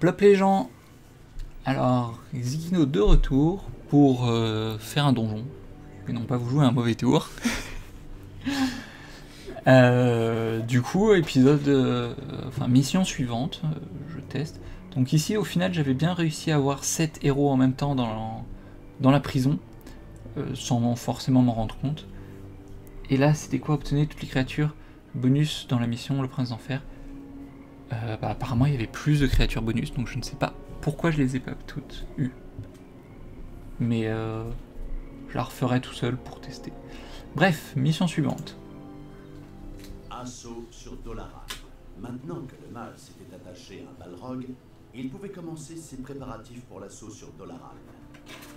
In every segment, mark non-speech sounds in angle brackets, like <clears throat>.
Plop les gens. Alors, Zigino de retour pour euh, faire un donjon. Et non pas vous jouer un mauvais tour. <laughs> Euh, du coup, épisode. euh, enfin, mission suivante, je teste. Donc ici, au final, j'avais bien réussi à avoir 7 héros en même temps dans, dans la prison, sans forcément m'en rendre compte. Et là, c'était quoi Obtenez toutes les créatures. Bonus dans la mission Le Prince d'Enfer? Euh, bah, apparemment, il y avait plus de créatures bonus, donc je ne sais pas pourquoi je les ai pas toutes eues. Mais euh, je la referai tout seul pour tester. Bref, mission suivante. Assaut sur Dolaran. Maintenant que le mal s'était attaché à Balrog, il pouvait commencer ses préparatifs pour l'assaut sur Dolaran.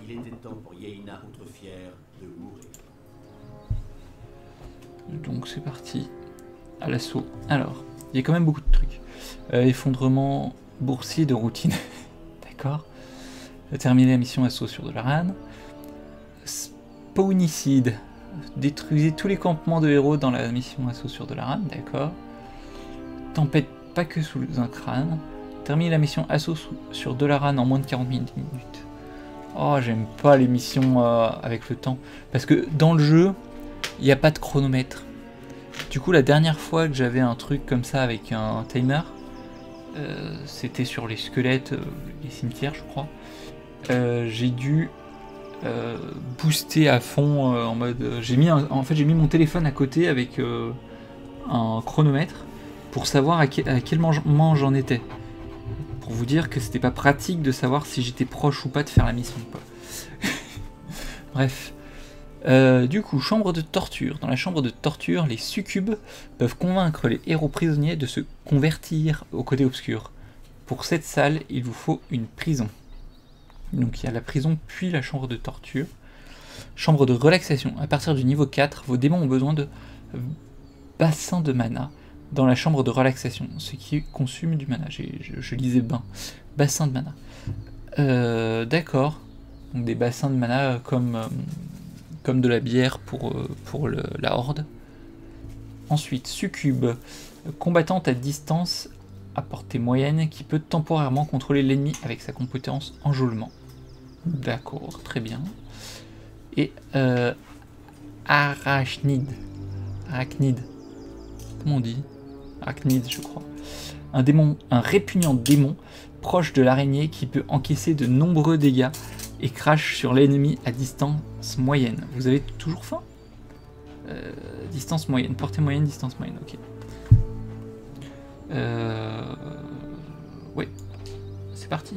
Il était temps pour Yeina Outrefière de mourir. Donc c'est parti. À l'assaut. Alors, il y a quand même beaucoup de trucs. Euh, effondrement boursier de routine. <laughs> D'accord. Terminer la mission assaut sur Dolaran. Spawnicide. Détruisez tous les campements de héros dans la mission assaut sur Dolaran. D'accord. Tempête pas que sous un crâne. Terminer la mission assaut sur Dolaran en moins de 40 minutes. Oh, j'aime pas les missions euh, avec le temps. Parce que dans le jeu, il n'y a pas de chronomètre. Du coup, la dernière fois que j'avais un truc comme ça avec un timer, euh, c'était sur les squelettes, euh, les cimetières, je crois. Euh, j'ai dû booster à fond en mode. j'ai mis, en fait, j'ai mis mon téléphone à côté avec un chronomètre pour savoir à, à quel moment j'en étais. Pour vous dire que c'était pas pratique de savoir si j'étais proche ou pas de faire la mission. <laughs> Bref. Euh, du coup, chambre de torture. Dans la chambre de torture, les succubes peuvent convaincre les héros prisonniers de se convertir au côté obscur. Pour cette salle, il vous faut une prison. Donc il y a la prison puis la chambre de torture. Chambre de relaxation. À partir du niveau 4, vos démons ont besoin de bassins de mana dans la chambre de relaxation, ce qui consume du mana. Je, je lisais bain. Bassin de mana. Euh, D'accord. Donc des bassins de mana comme, euh, de la bière pour, euh, pour la horde. Ensuite, succube, combattante à distance à portée moyenne qui peut temporairement contrôler l'ennemi avec sa compétence enjôlement. D'accord, très bien. Et euh, arachnide. Arachnide. Comment on dit? Arachnide, je crois. Un démon, un répugnant démon proche de l'araignée qui peut encaisser de nombreux dégâts et crache sur l'ennemi à distance moyenne. Vous avez toujours faim? Euh, Distance moyenne, portée moyenne, distance moyenne, ok. Euh... Ouais, c'est parti.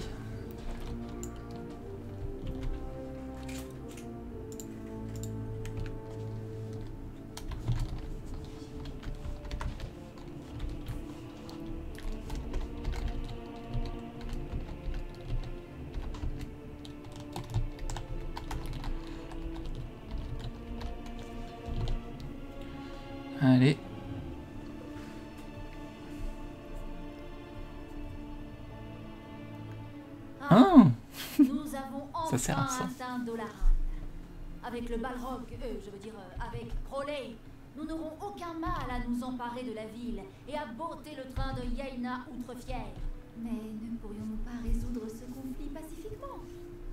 Allez. Ah Nous avons enfin <laughs> Ça sert à ça. Avec le Balrog, euh, je veux dire euh, avec Crowley, nous n'aurons aucun mal à nous emparer de la ville et à botter le train de Yaina Outrefière. Mais ne pourrions-nous pas résoudre ce conflit pacifiquement?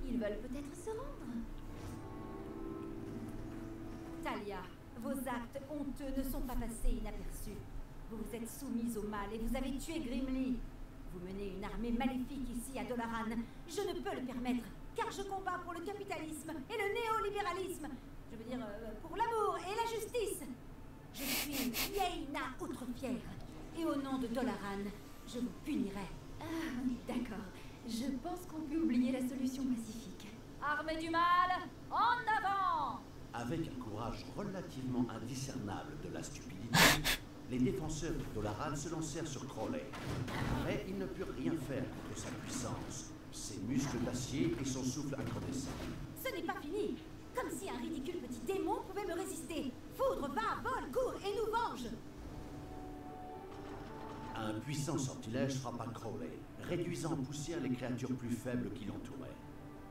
Ils veulent peut-être se rendre. Talia, vos actes honteux ne sont pas passés inaperçus. Vous vous êtes soumise au mal et vous avez tué Grimly. Vous menez une armée maléfique ici à Dolaran. Je ne peux le permettre, car je combats pour le capitalisme et le néolibéralisme. Je veux dire, euh, pour l'amour et la justice. Je suis Yeina Outrefière, et au nom de Dolaran, je vous punirai. Ah, d'accord. Je pense qu'on peut oublier la solution pacifique. Armée du mal, en avant Avec un courage relativement indiscernable de la stupidité, les défenseurs de Dolaran se lancèrent sur Crowley. Mais ils ne purent rien faire contre sa puissance, ses muscles d'acier et son souffle incandescent. Ce n'est pas fini Comme si un ridicule petit démon pouvait me résister Foudre, va, vole, cours et nous venge Un puissant sortilège frappa Crowley, réduisant en poussière les créatures plus faibles qui l'entouraient.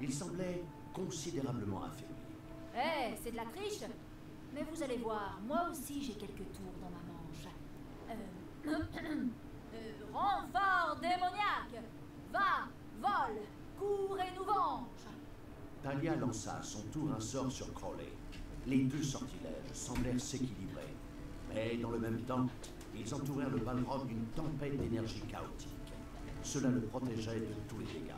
Il semblait considérablement affaibli. Eh, c'est de la triche Mais vous allez voir, moi aussi j'ai quelques tours dans ma manche. Euh... <coughs> euh renfort démoniaque Va, vole, cours et nous venge Talia lança à son tour un sort sur Crowley. Les deux sortilèges semblèrent s'équilibrer. Mais dans le même temps, ils entourèrent le Balrog d'une tempête d'énergie chaotique. Cela le protégeait de tous les dégâts.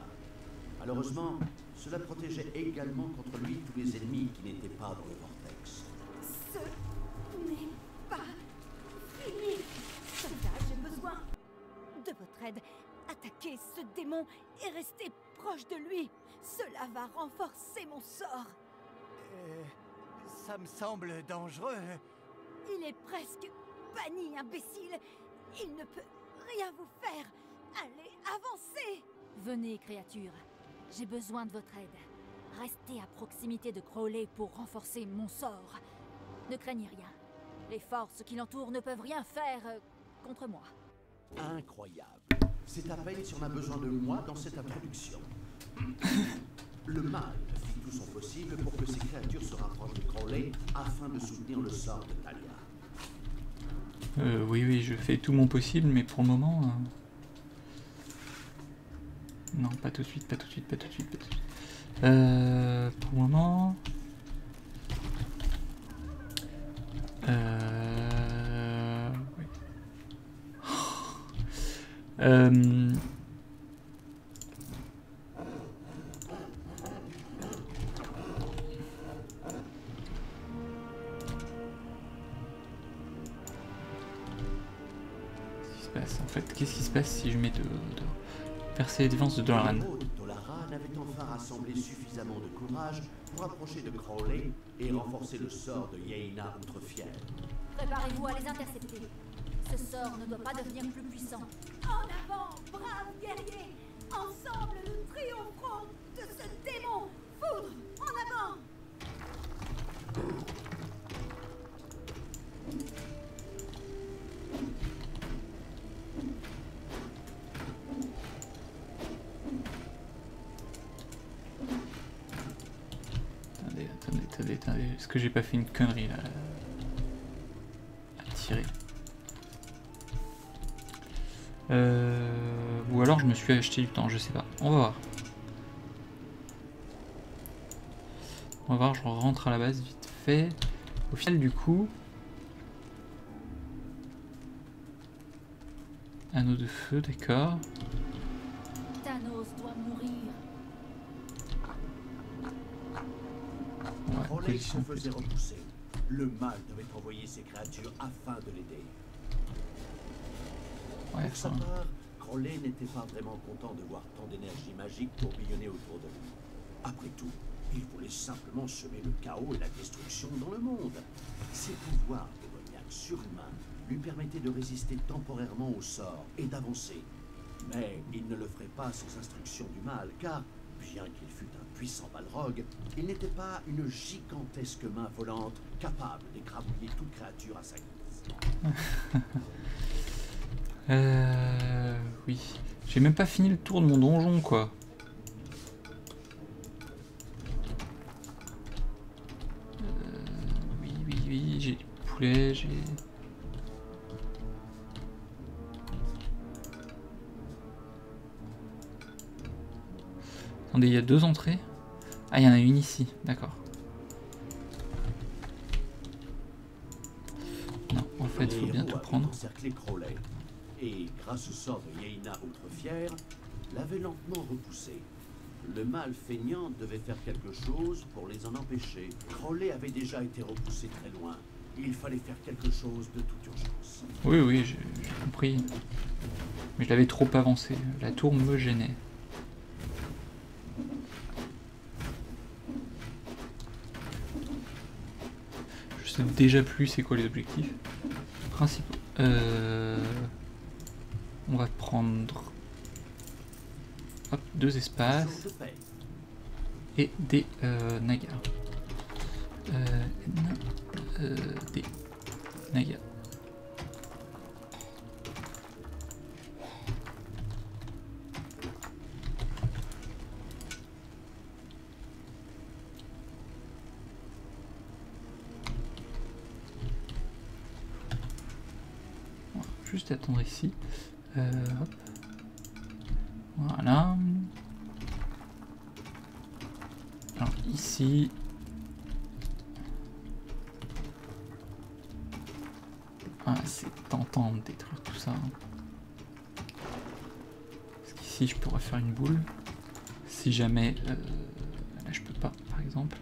Malheureusement, cela protégeait également contre lui tous les ennemis qui n'étaient pas dans le vortex. Ce n'est pas fini. Soldat, j'ai besoin de votre aide. Attaquez ce démon et restez proche de lui. Cela va renforcer mon sort. Euh, ça me semble dangereux. Il est presque banni, imbécile. Il ne peut rien vous faire. Allez, avancez Venez, créature. J'ai besoin de votre aide. Restez à proximité de Crowley pour renforcer mon sort. Ne craignez rien. Les forces qui l'entourent ne peuvent rien faire euh, contre moi. Incroyable. C'est à peine si on a besoin de moi dans cette introduction. Le mal fit tout son possible pour que ces créatures se rapprochent de Crowley afin de soutenir le sort de Talia. Euh, oui, oui, je fais tout mon possible, mais pour le moment... euh, Non, pas tout de suite, pas tout de suite, pas tout de suite, pas tout de suite. Euh, pour le moment... Euh... oui. <gasps> Euh, percer les défenses de Dolaran Dolaran avaient enfin rassemblé suffisamment de courage pour approcher de Crowley et renforcer le sort de Yeina Outrefière. Préparez-vous à les intercepter. Ce sort ne doit pas devenir plus puissant. En avant, braves guerriers pas fait une connerie là À tirer. Euh... Ou alors je me suis acheté du temps, je sais pas. On va voir. On va voir, je rentre à la base vite fait. Au final du coup... Anneau de feu, d'accord. Thanos doit mourir. Ouais, Crowley position se faisait repousser. Le mal devait envoyer ces créatures afin de l'aider. Ouais, Pour sa enfin, part, Crowley n'était pas vraiment content de voir tant d'énergie magique tourbillonner autour de lui. Après tout, il voulait simplement semer le chaos et la destruction dans le monde. Ses pouvoirs démoniaques surhumains lui permettaient de résister temporairement au sort et d'avancer. Mais il ne le ferait pas sans instruction du mal, car, bien qu'il fût un puissant Balrog, il n'était pas une gigantesque main volante capable d'écrabouiller toute créature à sa guise. <laughs> Euh... Oui. J'ai même pas fini le tour de mon donjon, quoi. Euh, oui, oui, oui, j'ai du poulet, j'ai... Attendez, il y a deux entrées Ah, il y en a une ici, d'accord. Non, en fait, il faut bien tout prendre. et grâce au sort de Yeina Outrefière, l'avait lentement repoussé. Le mal feignant devait faire quelque chose pour les en empêcher. Crowley avait déjà été repoussé très loin. Il fallait faire quelque chose de toute urgence. Oui, oui, j'ai compris. Mais je l'avais trop avancé. La tour me gênait. Déjà plus c'est quoi les objectifs principaux. Euh, On va prendre deux espaces et des euh, nagas. Euh, des nagas. Euh. Voilà. Alors ici. Ah, c'est tentant de détruire tout ça. Parce qu'ici, je pourrais faire une boule. Si jamais... euh, je peux pas, par exemple.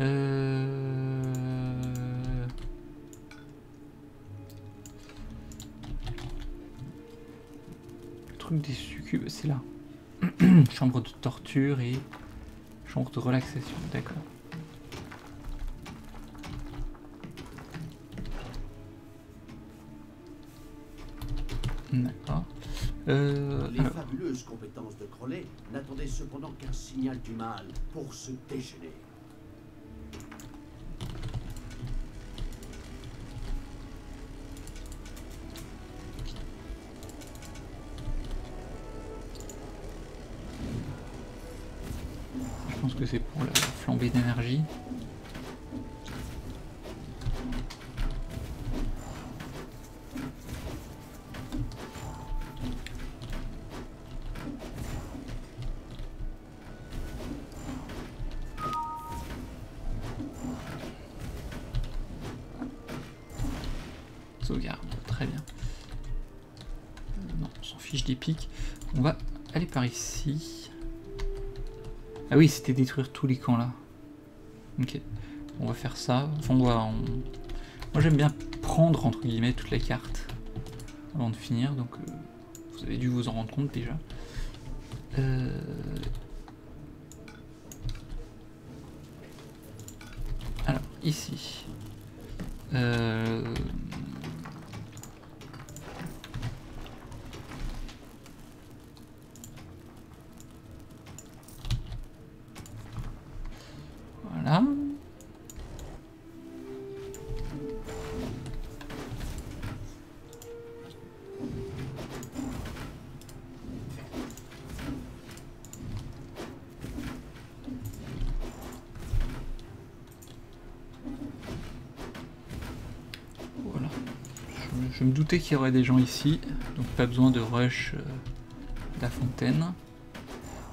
Euh... truc des succubes, c'est là. <clears throat> chambre de torture et chambre de relaxation, d'accord. D'accord. Euh, Les alors, fabuleuses compétences de Crowley n'attendaient cependant qu'un signal du mal pour se déchaîner. Pense que c'est pour la flambée d'énergie. Sauvegarde, très bien. Euh, Non, on s'en fiche des pics. On va aller par ici. Ah oui, c'était détruire tous les camps là. Ok. On va faire ça. Enfin, Moi j'aime bien prendre entre guillemets toute la carte avant de finir, donc euh, vous avez dû vous en rendre compte déjà. Euh, Alors, ici. Euh, qu'il y aurait des gens ici, donc pas besoin de rush euh, la fontaine.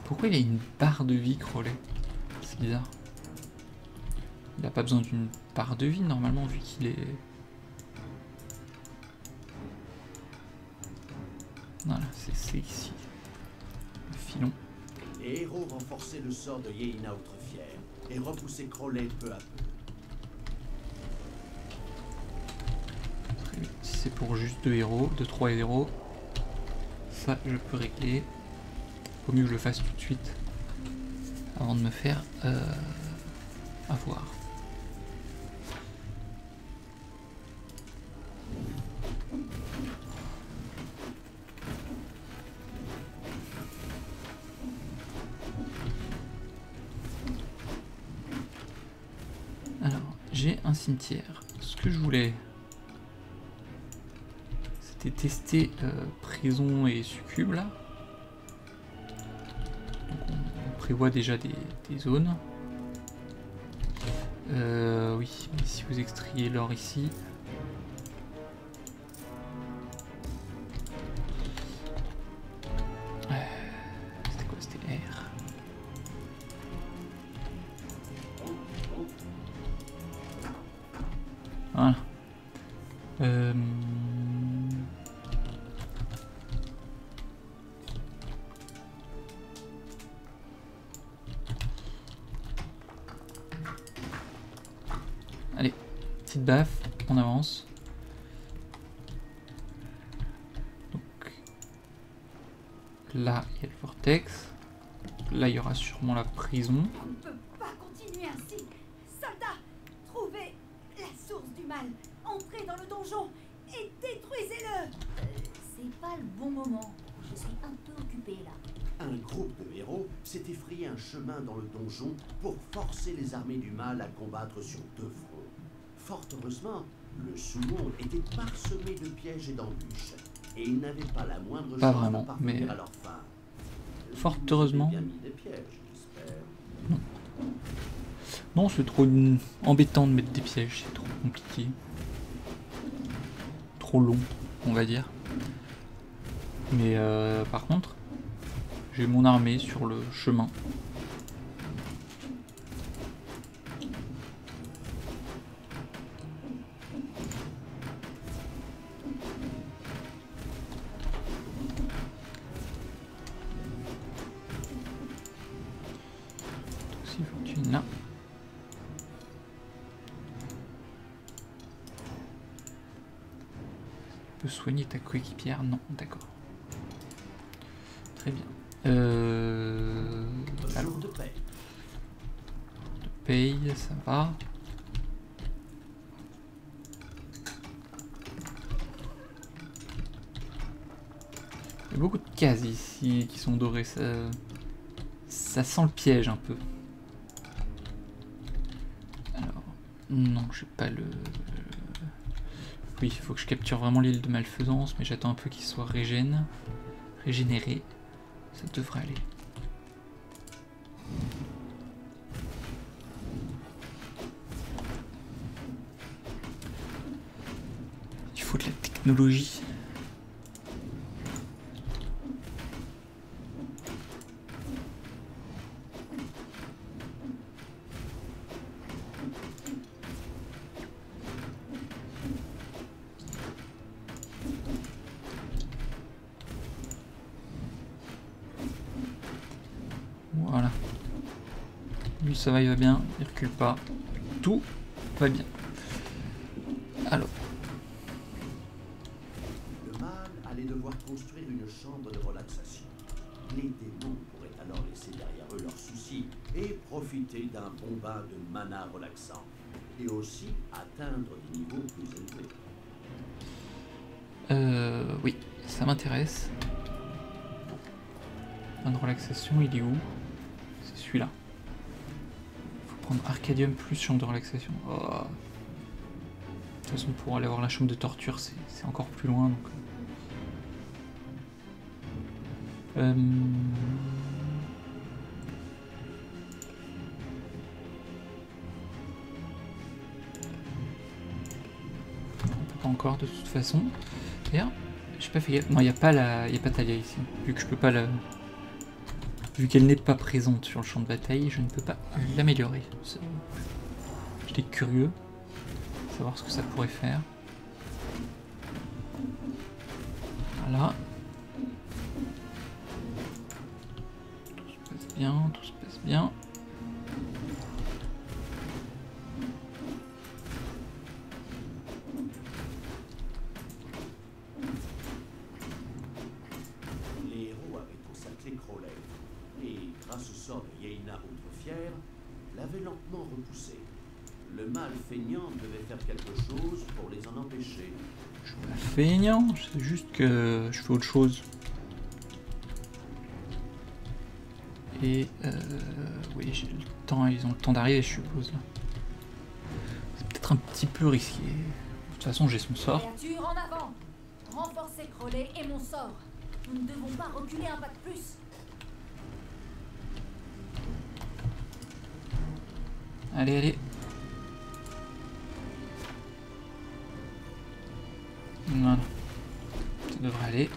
Pourquoi il a une barre de vie Crowley? C'est bizarre. Il n'a pas besoin d'une barre de vie normalement vu qu'il est. Voilà, c'est ici. Le filon. Les héros renforçaient le sort de Yeina Outrefière et repoussaient Crowley peu à peu. Pour juste deux héros, deux trois héros, ça je peux régler. Vaut mieux que je le fasse tout de suite avant de me faire euh, avoir. Alors, j'ai un cimetière. Ce que je voulais, tester euh, prison et succube là. On, prévoit déjà des, zones. Euh, oui, mais si vous extrayez l'or ici. Euh, C'était quoi C'était R. Voilà. Euh... petite baffe, on avance. Donc là, il y a le vortex. Là, il y aura sûrement la prison. On ne peut pas continuer ainsi. Soldats, trouvez la source du mal. Entrez dans le donjon et détruisez-le. C'est pas le bon moment. Je suis un peu occupée là. Un groupe de héros s'était frayé un chemin dans le donjon pour forcer les armées du mal à combattre sur deux fronts. Fort heureusement, le sous-monde était parsemé de pièges et d'embûches, et ils n'avaient pas la moindre Pas chance vraiment, de parvenir mais- à leur fin. Fort heureusement. avez bien mis des pièges, j'espère. Non, c'est trop embêtant de mettre des pièges, c'est trop compliqué. Trop long, on va dire. Mais euh, par contre, j'ai mon armée sur le chemin. Soigner ta coéquipière Non, d'accord. Très bien. Euh... Alors, de paye, ça va. Il y a beaucoup de cases ici qui sont dorées, ça, ça sent le piège un peu. Alors, non, j'ai pas le... Oui, il faut que je capture vraiment l'île de malfaisance, mais j'attends un peu qu'il soit régène, régénéré. Ça devrait aller. Il faut de la technologie. Voilà. Lui ça va, il va bien, il recule pas. Tout va bien. Alors, Le mâle allait devoir construire une chambre de relaxation. Les démons pourraient alors laisser derrière eux leurs soucis et profiter d'un bon bain de mana relaxant. Et aussi atteindre des niveaux plus élevés. euh, oui, ça m'intéresse. Un de relaxation, il est où? C'est celui-là. Arcadium plus chambre de relaxation. Oh. De toute façon, pour aller voir la chambre de torture, c'est encore plus loin. Donc... Euh, peut pas encore de toute façon. D'ailleurs, j'ai pas. Non, il n'y a pas la. A pas ici. Vu que je peux pas la. Vu qu'elle n'est pas présente sur le champ de bataille, je ne peux pas l'améliorer. J'étais curieux de savoir ce que ça pourrait faire. Voilà. Tout se passe bien, tout se passe bien. Juste que je fais autre chose. Et euh, oui, j'ai le temps, ils ont le temps d'arriver, je suppose. là. C'est peut-être un petit peu risqué. De toute façon, j'ai son sort. Créature en avant Renforcez Crowley et mon sort. Nous ne devons pas reculer un pas de plus. Allez, allez. Voilà. Devrait aller.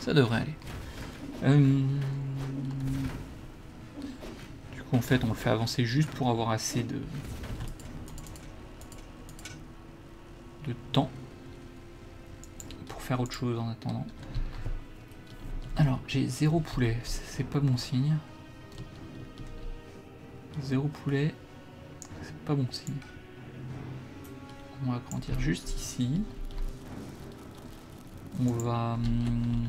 Ça devrait aller. Euh, Du coup, en fait, on le fait avancer juste pour avoir assez de... de temps pour faire autre chose en attendant. Alors, j'ai zéro poulet, c'est pas bon signe. Zéro poulet, pas bon signe. On va agrandir juste ici. On va... hum,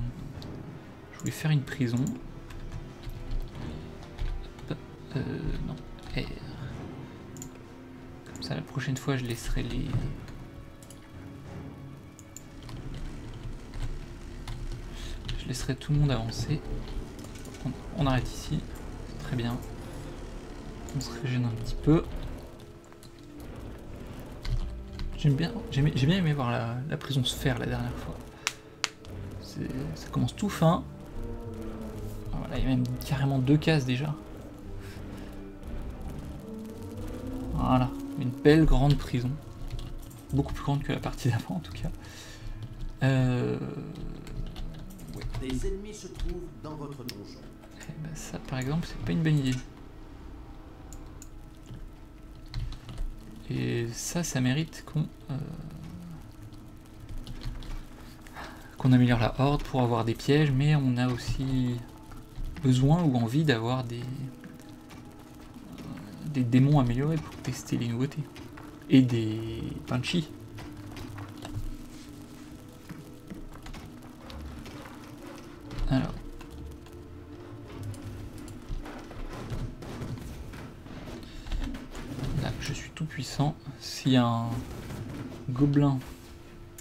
je voulais faire une prison. Euh, non, R. Comme ça, la prochaine fois, je laisserai les... Je laisserai tout le monde avancer. On, on arrête ici. Très bien. On se régène un petit peu. J'aime bien, j'ai bien aimé voir la, la prison se faire la dernière fois. Ça commence tout fin. Ah, Voilà, il y a même carrément deux cases déjà. Voilà, une belle grande prison. Beaucoup plus grande que la partie d'avant en tout cas. Euh... Des ennemis se trouvent dans votre donjon. Eh ben, ça, par exemple, c'est pas une bonne idée. Et ça, ça mérite qu'on euh, qu'on améliore la horde pour avoir des pièges, mais on a aussi besoin ou envie d'avoir des, démons améliorés pour tester les nouveautés. Et des Banshee. Un gobelin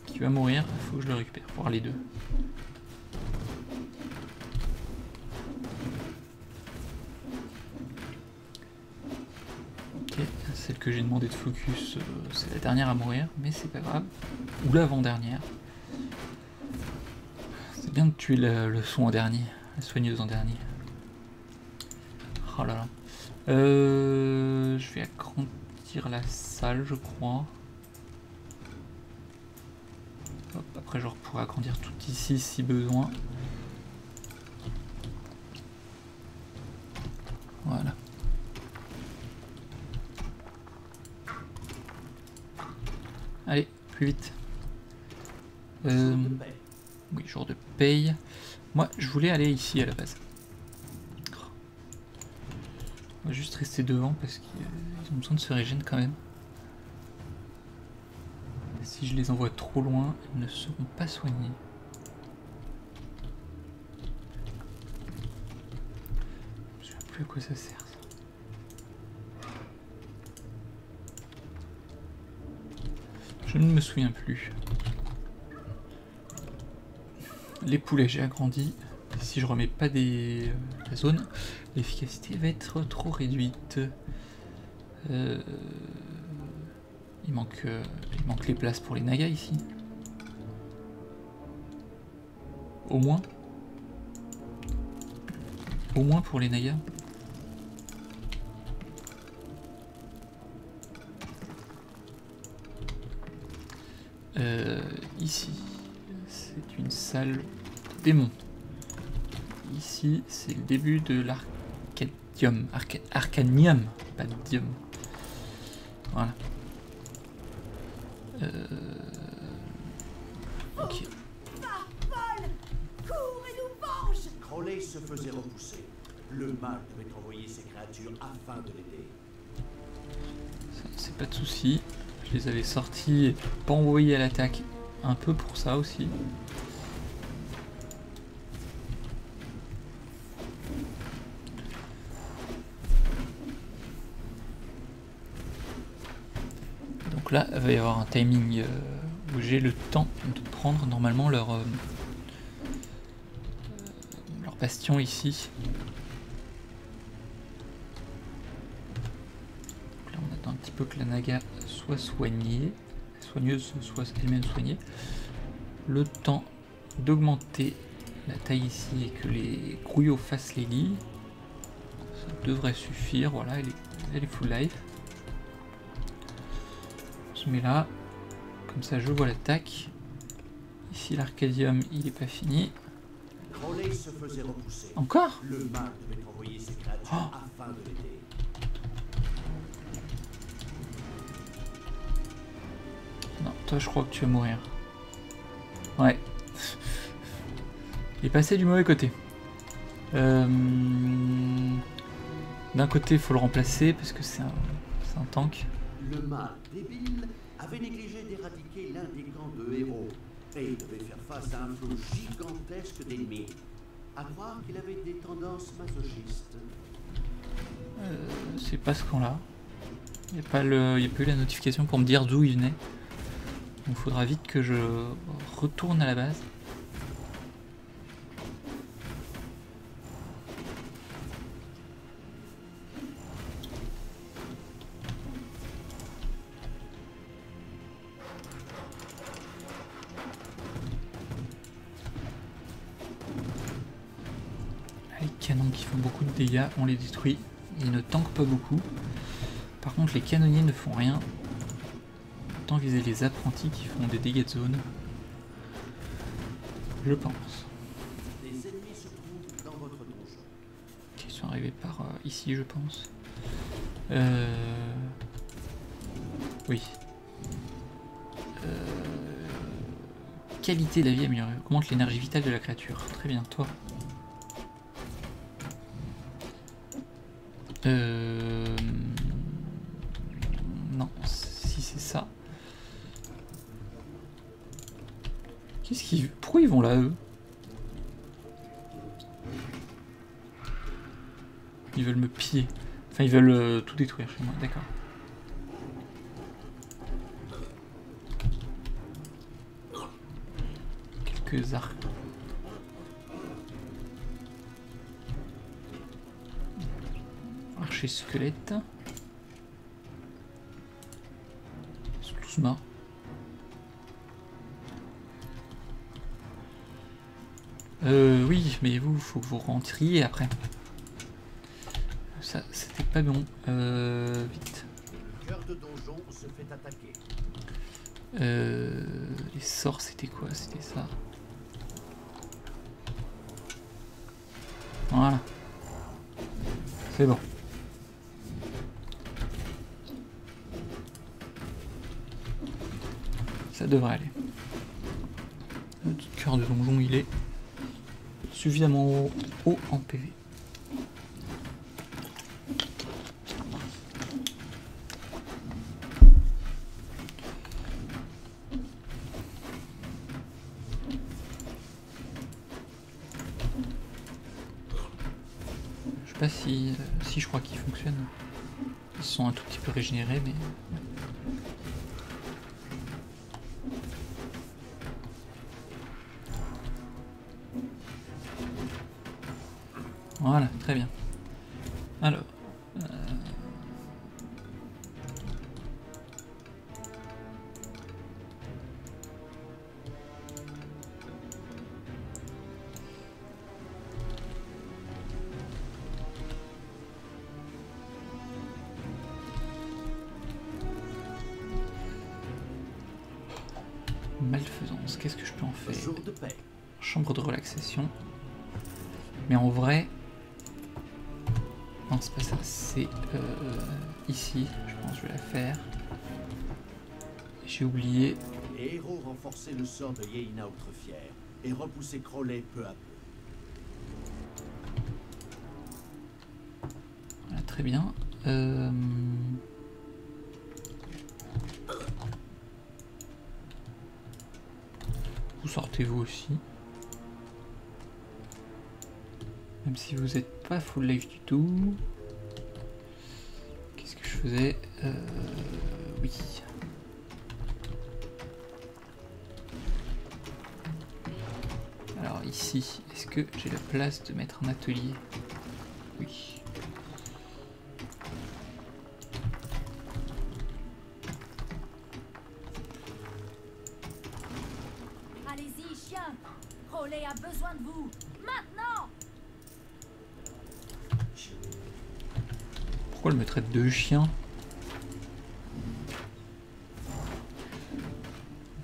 qui va mourir, il faut que je le récupère. Voir les deux. Ok, celle que j'ai demandé de focus, euh, c'est la dernière à mourir, mais c'est pas grave. Ou l'avant-dernière. C'est bien de tuer le, son en dernier, la soigneuse en dernier. Oh là là. Euh, je vais la salle, je crois. Hop, après, je pourrais agrandir tout ici si besoin. Voilà. Allez, plus vite. Euh, oui, jour de paye. Moi, je voulais aller ici à la base. On va juste rester devant parce qu'ils ont besoin de se régénérer quand même. Si je les envoie trop loin, ils ne seront pas soignés. Je sais plus à quoi ça sert. Je ne me souviens plus. Les poulets, j'ai agrandi. Si je remets pas des euh, la zone, l'efficacité va être trop réduite. Euh, il manque, euh, il manque les places pour les nagas ici. Au moins. Au moins pour les nagas. Ici, c'est une salle démon. Ici, c'est le début de l'arcadium. Arca arcanium, pas de dium. Voilà. Euh... Ok. Crowley se faisait repousser. Le mal devait envoyer ses créatures afin de l'aider. C'est pas de souci. Je les avais sortis et pas envoyés à l'attaque. Un peu pour ça aussi. Là, il va y avoir un timing euh, où j'ai le temps de prendre normalement leur, euh, leur bastion ici. Donc là, on attend un petit peu que la Naga soit soignée, soigneuse soit elle-même soignée. Le temps d'augmenter la taille ici et que les grouillots fassent les lits. Ça devrait suffire, voilà, elle est, elle est full life. Je mets là, comme ça je vois l'attaque. Ici l'arcadium il est pas fini. Encore? Le Oh. Non, toi je crois que tu vas mourir. Ouais. Il est passé du mauvais côté. Euh, D'un côté, il faut le remplacer parce que c'est un, c'est un tank. Le mal débile avait négligé d'éradiquer l'un des camps de héros. Et il devait faire face à un flot gigantesque d'ennemis. À croire qu'il avait des tendances masochistes. Euh, c'est pas ce camp-là. Il n'y a, pas a pas eu la notification pour me dire d'où il venait. Donc il faudra vite que je retourne à la base. Dégâts, on les détruit. Ils ne tankent pas beaucoup. Par contre, les canonniers ne font rien. Autant viser les apprentis qui font des dégâts de zone. Je pense. Des ennemis se trouvent dans votre. Ils sont arrivés par euh, ici, je pense. Euh... Oui. Euh... qualité de la vie améliorée. Augmente l'énergie vitale de la créature. Très bien, toi. Euh... Non, si c'est ça. Qu'est-ce qu'ils... Pourquoi ils vont là, eux? Ils veulent me piller. Enfin, ils veulent euh, tout détruire chez moi, d'accord. Quelques arcs. Squelette. Ils sont tous morts. Euh, oui, mais vous, faut que vous rentriez après. Ça, c'était pas bon. Euh, vite. Cœur de donjon se fait attaquer. Euh, les sorts, c'était quoi? C'était ça. Voilà. C'est bon. Devrait aller. Le cœur de donjon, il est suffisamment haut, haut en PV. Je sais pas si, euh, si je crois qu'ils fonctionnent. Ils sont un tout petit peu régénérés, mais euh, ici. Je pense que je vais la faire. J'ai oublié. Les héros renforçaient le sort de Yeina Outrefière et repoussaient Crowley peu à peu. Voilà, très bien. Euh, Vous sortez vous aussi? Même si vous n'êtes pas full life du tout. Faisais Euh, Oui. Alors ici, est-ce que j'ai la place de mettre un atelier? Pourquoi elle me traite de chien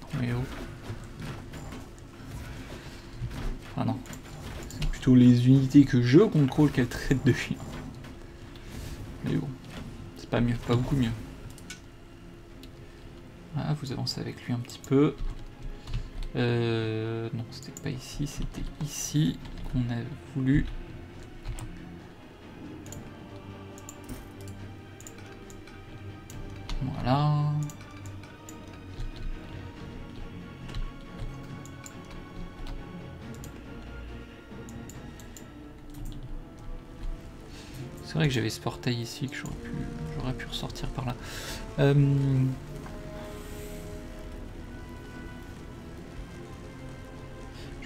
Non mais oh. Ah non. C'est plutôt les unités que je contrôle qu'elle traite de chien. Mais bon. C'est pas mieux, pas beaucoup mieux. Ah, vous avancez avec lui un petit peu. Euh, non, c'était pas ici, c'était ici qu'on a voulu. Que j'avais ce portail ici que j'aurais pu, j'aurais pu ressortir par là. Euh,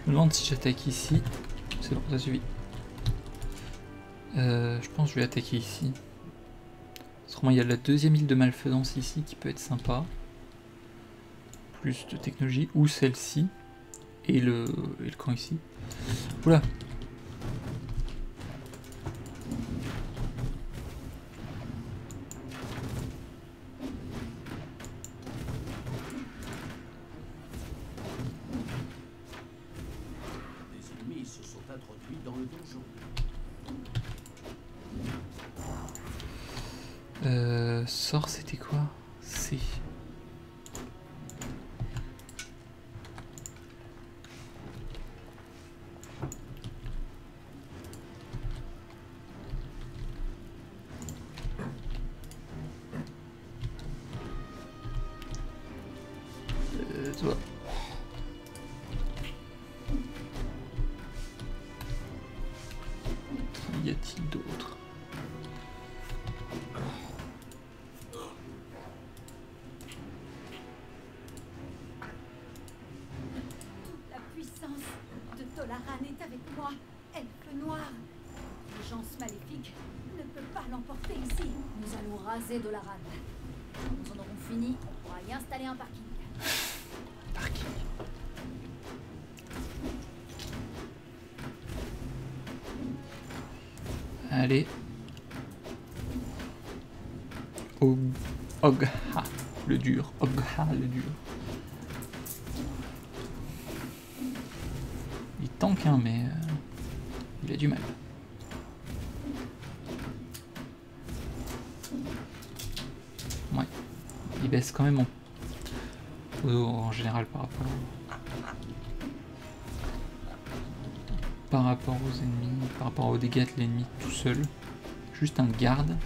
Je me demande si j'attaque ici. C'est bon, ça suffit. Euh, je pense que je vais attaquer ici. Il y a la deuxième île de malfaisance ici qui peut être sympa. Plus de technologie. Ou celle-ci. Et le, et le camp ici. Oula Y a-t-il d'autre? La puissance de Tolaran est avec moi. Elfe noir. L'agence maléfique ne peut pas l'emporter ici. Nous allons raser Dolaran. Allez. Og... Ogha, le dur. Ogha, le dur. Il tank, hein, mais... euh, il a du mal. Ouais. Il baisse quand même en en général par rapport par rapport aux ennemis, par rapport aux dégâts de l'ennemi tout seul. Juste un garde.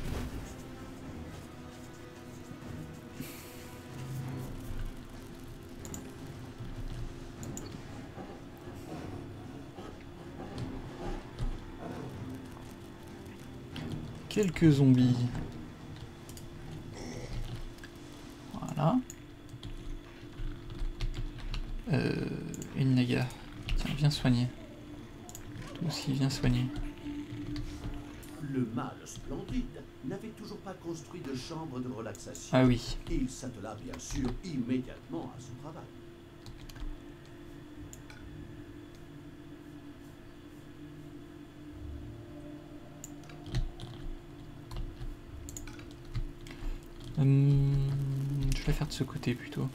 Quelques zombies. Le splendide n'avait toujours pas construit de chambre de relaxation. Ah oui. Et il s'attela bien sûr immédiatement à son travail. Hum, je vais faire de ce côté plutôt.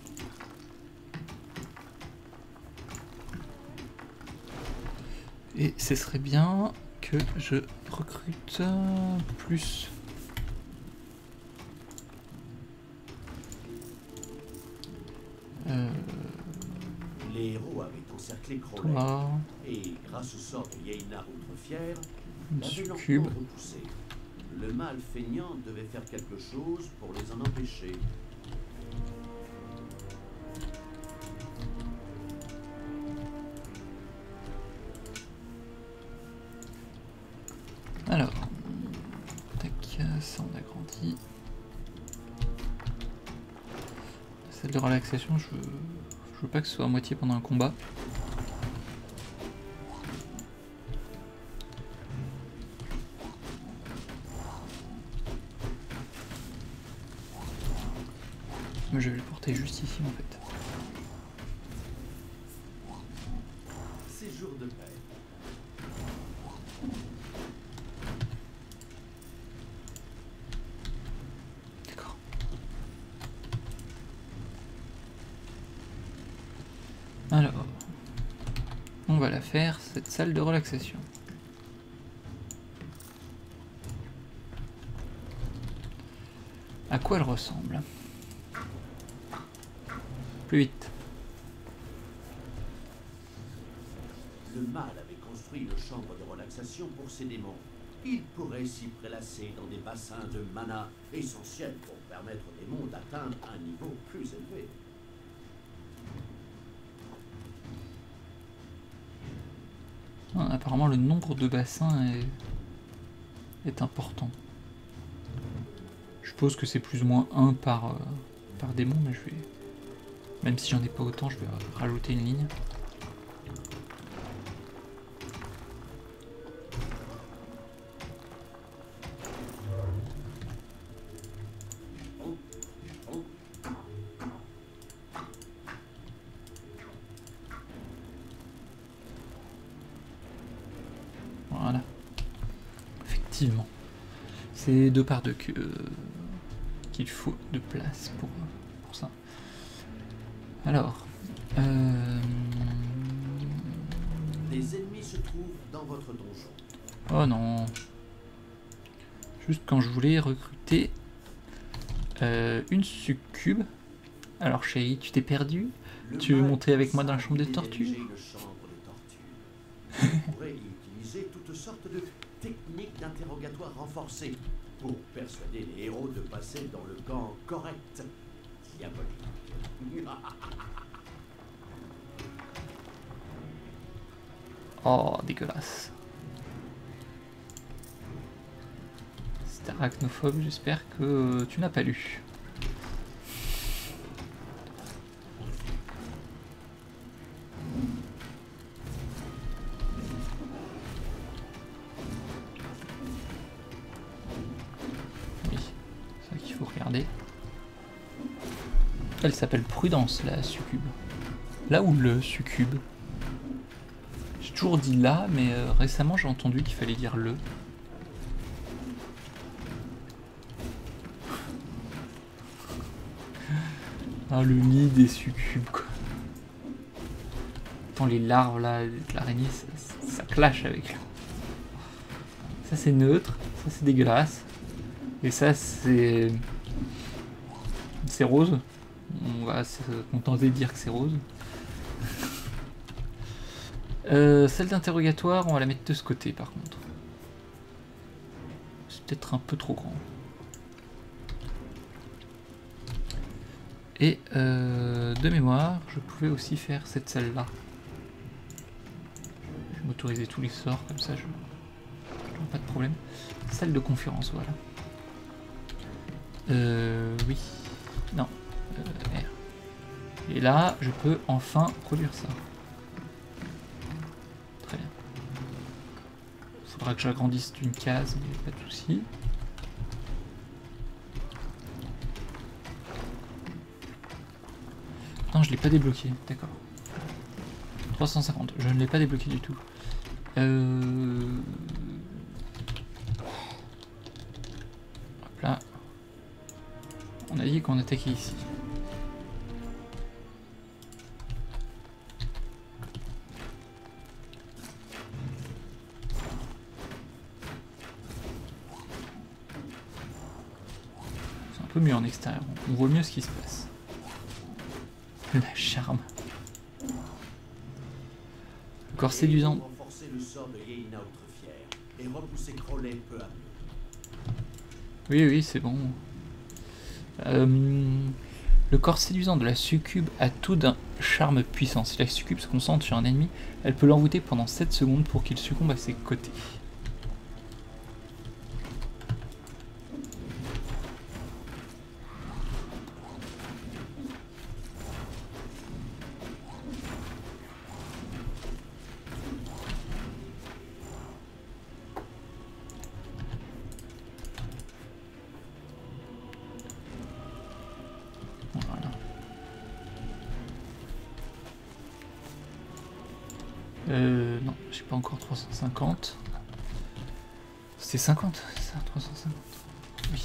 Et ce serait bien que je recrute plus. Euh, Les héros avaient encerclé Crowley. Et grâce au sort de Yeina Outrefière, une l'avait succube. lentement repoussé. Le mâle feignant devait faire quelque chose pour les en empêcher. Alors, tac, ça on a grandi. Celle de relaxation, je veux, je veux pas que ce soit à moitié pendant un combat. Mais je vais le porter juste ici en fait. Ces jours de paix. D'accord. Alors, on va la faire, cette salle de relaxation. À quoi elle ressemble? Plus vite. Le mâle avait construit une chambre de relaxation pour ses démons. Il pourrait s'y prélasser dans des bassins de mana essentiels pour permettre aux démons d'atteindre un niveau plus élevé. Ah, le nombre de bassins est, est important. Je suppose que c'est plus ou moins un par, euh, par démon, mais je vais. Même si j'en ai pas autant, je vais rajouter une ligne. Deux que qu'il faut de place pour, pour ça. Alors. euh, Les ennemis se trouvent dans votre donjon. Oh non. Juste quand je voulais recruter euh, une succube. Alors chérie, tu t'es perdu Le Tu veux monter avec moi dans la chambre des tortues? Il pourrait y utiliser toutes sortes de techniques d'interrogatoire renforcées pour persuader les héros de passer dans le camp correct, diabolique. oh, dégueulasse. C'est arachnophobe, j'espère que tu n'as pas lu. Elle s'appelle Prudence, la succube. Là ou le succube J'ai toujours dit là, mais euh, récemment j'ai entendu qu'il fallait dire le. <laughs> Ah, le nid des succubes, quoi. Attends, les larves là, de l'araignée, ça, ça clash avec. Ça c'est neutre, ça c'est dégueulasse. Et ça c'est. C'est rose. Va se contenter de dire que c'est rose. <laughs> Euh, celle d'interrogatoire, on va la mettre de ce côté par contre. C'est peut-être un peu trop grand. Et euh, de mémoire, je pouvais aussi faire cette salle-là. Je vais m'autoriser tous les sorts, comme ça je je pas de problème. Salle de conférence, voilà. Euh, oui. Et là, je peux enfin produire ça. Très bien. Faudra que j'agrandisse d'une case, mais pas de souci. Non, je l'ai pas débloqué, d'accord. 350, je ne l'ai pas débloqué du tout. Euh... Hop là. On a dit qu'on attaquait ici. Peu mieux en extérieur, on voit mieux ce qui se passe. La charme. Le corps séduisant. Oui, oui, c'est bon. Euh, le corps séduisant de la succube a tout d'un charme puissant. Si la succube se concentre sur un ennemi, elle peut l'envoûter pendant 7 secondes pour qu'il succombe à ses côtés. 50, c'est ça, 350. Oui.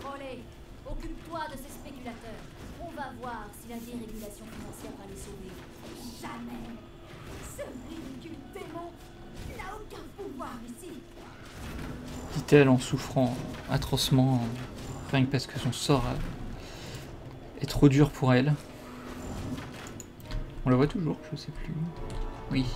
Crowley, occupe-toi de ces spéculateurs. On va voir si la dérégulation financière va les sauver. Jamais Ce ridicule démon n'a aucun pouvoir ici Dit-elle en souffrant atrocement, rien que parce que son sort est trop dur pour elle. On la voit toujours, je sais plus. Oui.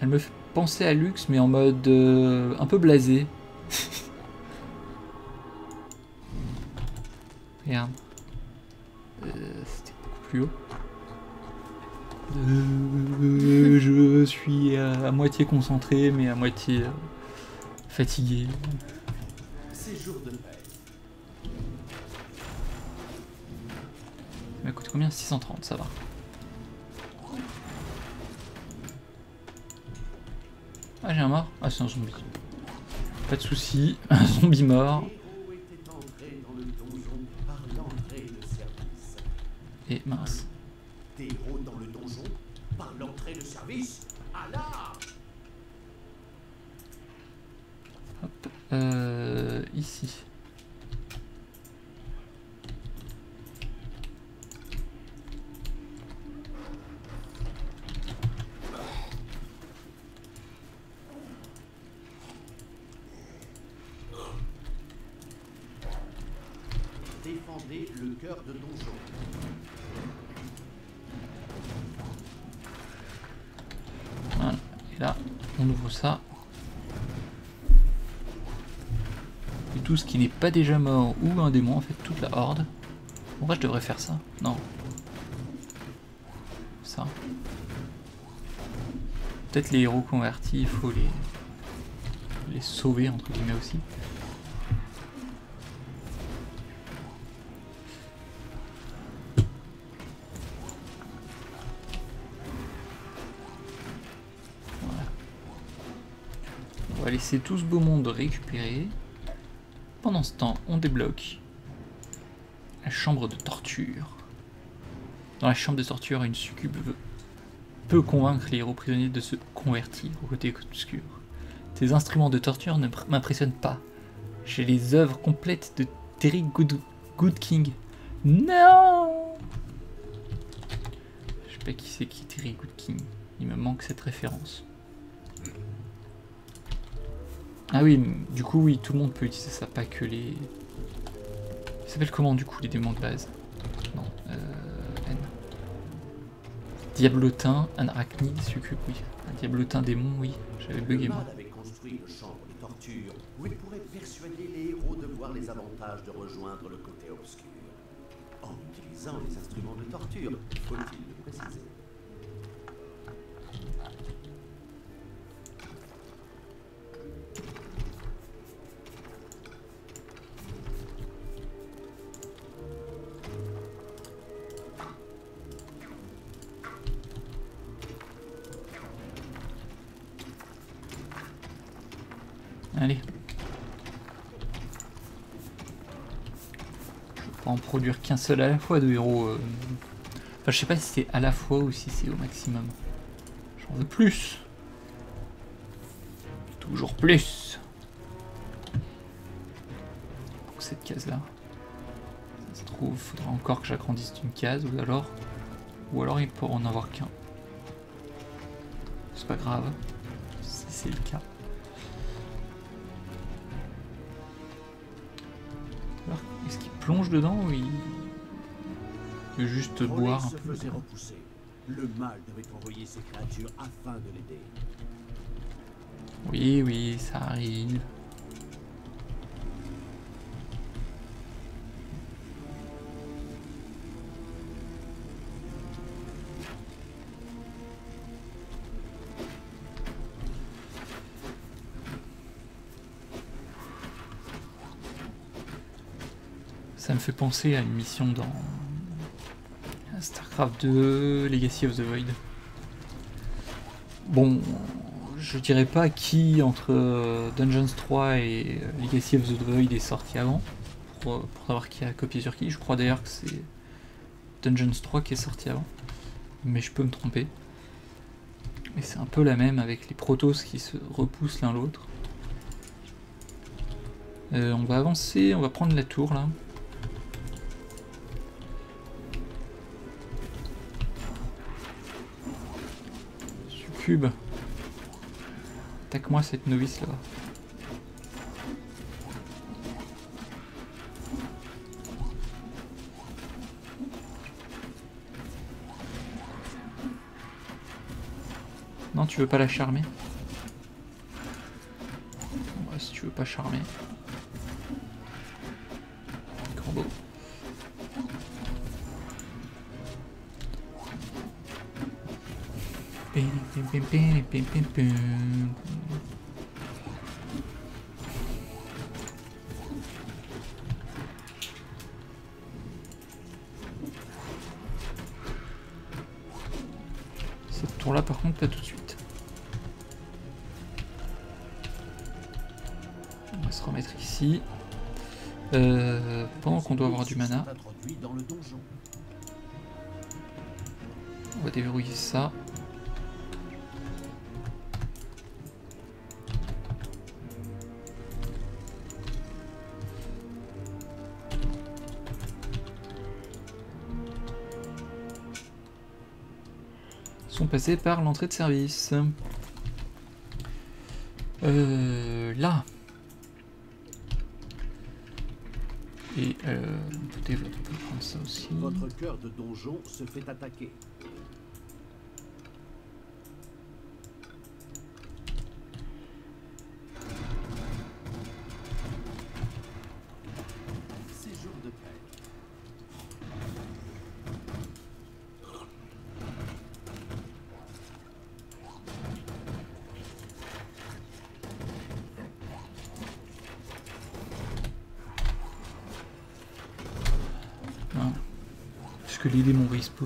Elle me fait penser à Lux, mais en mode euh, un peu blasé. <laughs> Regarde. Euh, C'était beaucoup plus haut. Euh, je suis à, moitié concentré, mais à moitié fatigué. Ces jours de m'a coûté combien? 630, ça va. Ah, j'ai un mort? Ah, c'est un zombie. Pas de soucis, <laughs> un zombie mort. Et mince. Des héros dans le donjon par l'entrée de service là Hop. Euh, pas déjà mort ou un démon, en fait toute la horde. En vrai je devrais faire ça. Non. Ça. Peut-être les héros convertis, il faut les, les sauver entre guillemets aussi. Voilà. On va laisser tout ce beau monde récupérer. Pendant ce temps, on débloque la chambre de torture. Dans la chambre de torture, une succube peut convaincre les héros prisonniers de se convertir au côté obscur. Ces instruments de torture ne pr- m'impressionnent pas. J'ai les œuvres complètes de Terry Good, Good King. Non Je sais pas qui c'est qui Terry Good King. Il me manque cette référence. Ah oui, du coup, oui, tout le monde peut utiliser ça, pas que les. Ils s'appellent comment du coup les démons de base? Non, euh. N. Diablotin, un arachnide, succube, oui. Un diablotin démon, oui. J'avais Le bugué moi. avait construit une chambre de torture où il pourrait persuader les héros de voir les avantages de rejoindre le côté obscur. En utilisant les instruments de torture, faut-il le préciser? Qu'un seul à la fois de héros. euh. Enfin, je sais pas si c'est à la fois ou si c'est au maximum. J'en veux plus. Toujours plus. Pour cette case-là. Ça se trouve, faudra encore que j'agrandisse d'une case ou alors. Ou alors il pourra en avoir qu'un. C'est pas grave. Si c'est le cas. Est-ce qu'il plonge dedans ou il veut juste boire se faisait repousser. Le mal devait envoyer ses créatures afin de l'aider. Oui, oui, ça arrive. Ça me fait penser à une mission dans StarCraft 2, Legacy of the Void. Bon, je dirais pas qui entre euh, Dungeons 3 et euh, Legacy of the Void est sorti avant, pour, euh, pour savoir qui a copié sur qui. Je crois d'ailleurs que c'est Dungeons 3 qui est sorti avant, mais je peux me tromper. Mais c'est un peu la même avec les protos qui se repoussent l'un l'autre. On va avancer, on va prendre la tour là. Succube. Attaque-moi cette novice là. Non, tu veux pas la charmer? Si tu veux pas charmer. Cette tour là par contre pas tout de suite. On va se remettre ici. Euh, pendant qu'on doit avoir du mana, on va déverrouiller ça. Par l'entrée de service. Euh, là. Et euh, peut-être on peut prendre ça aussi. Votre cœur de donjon se fait attaquer.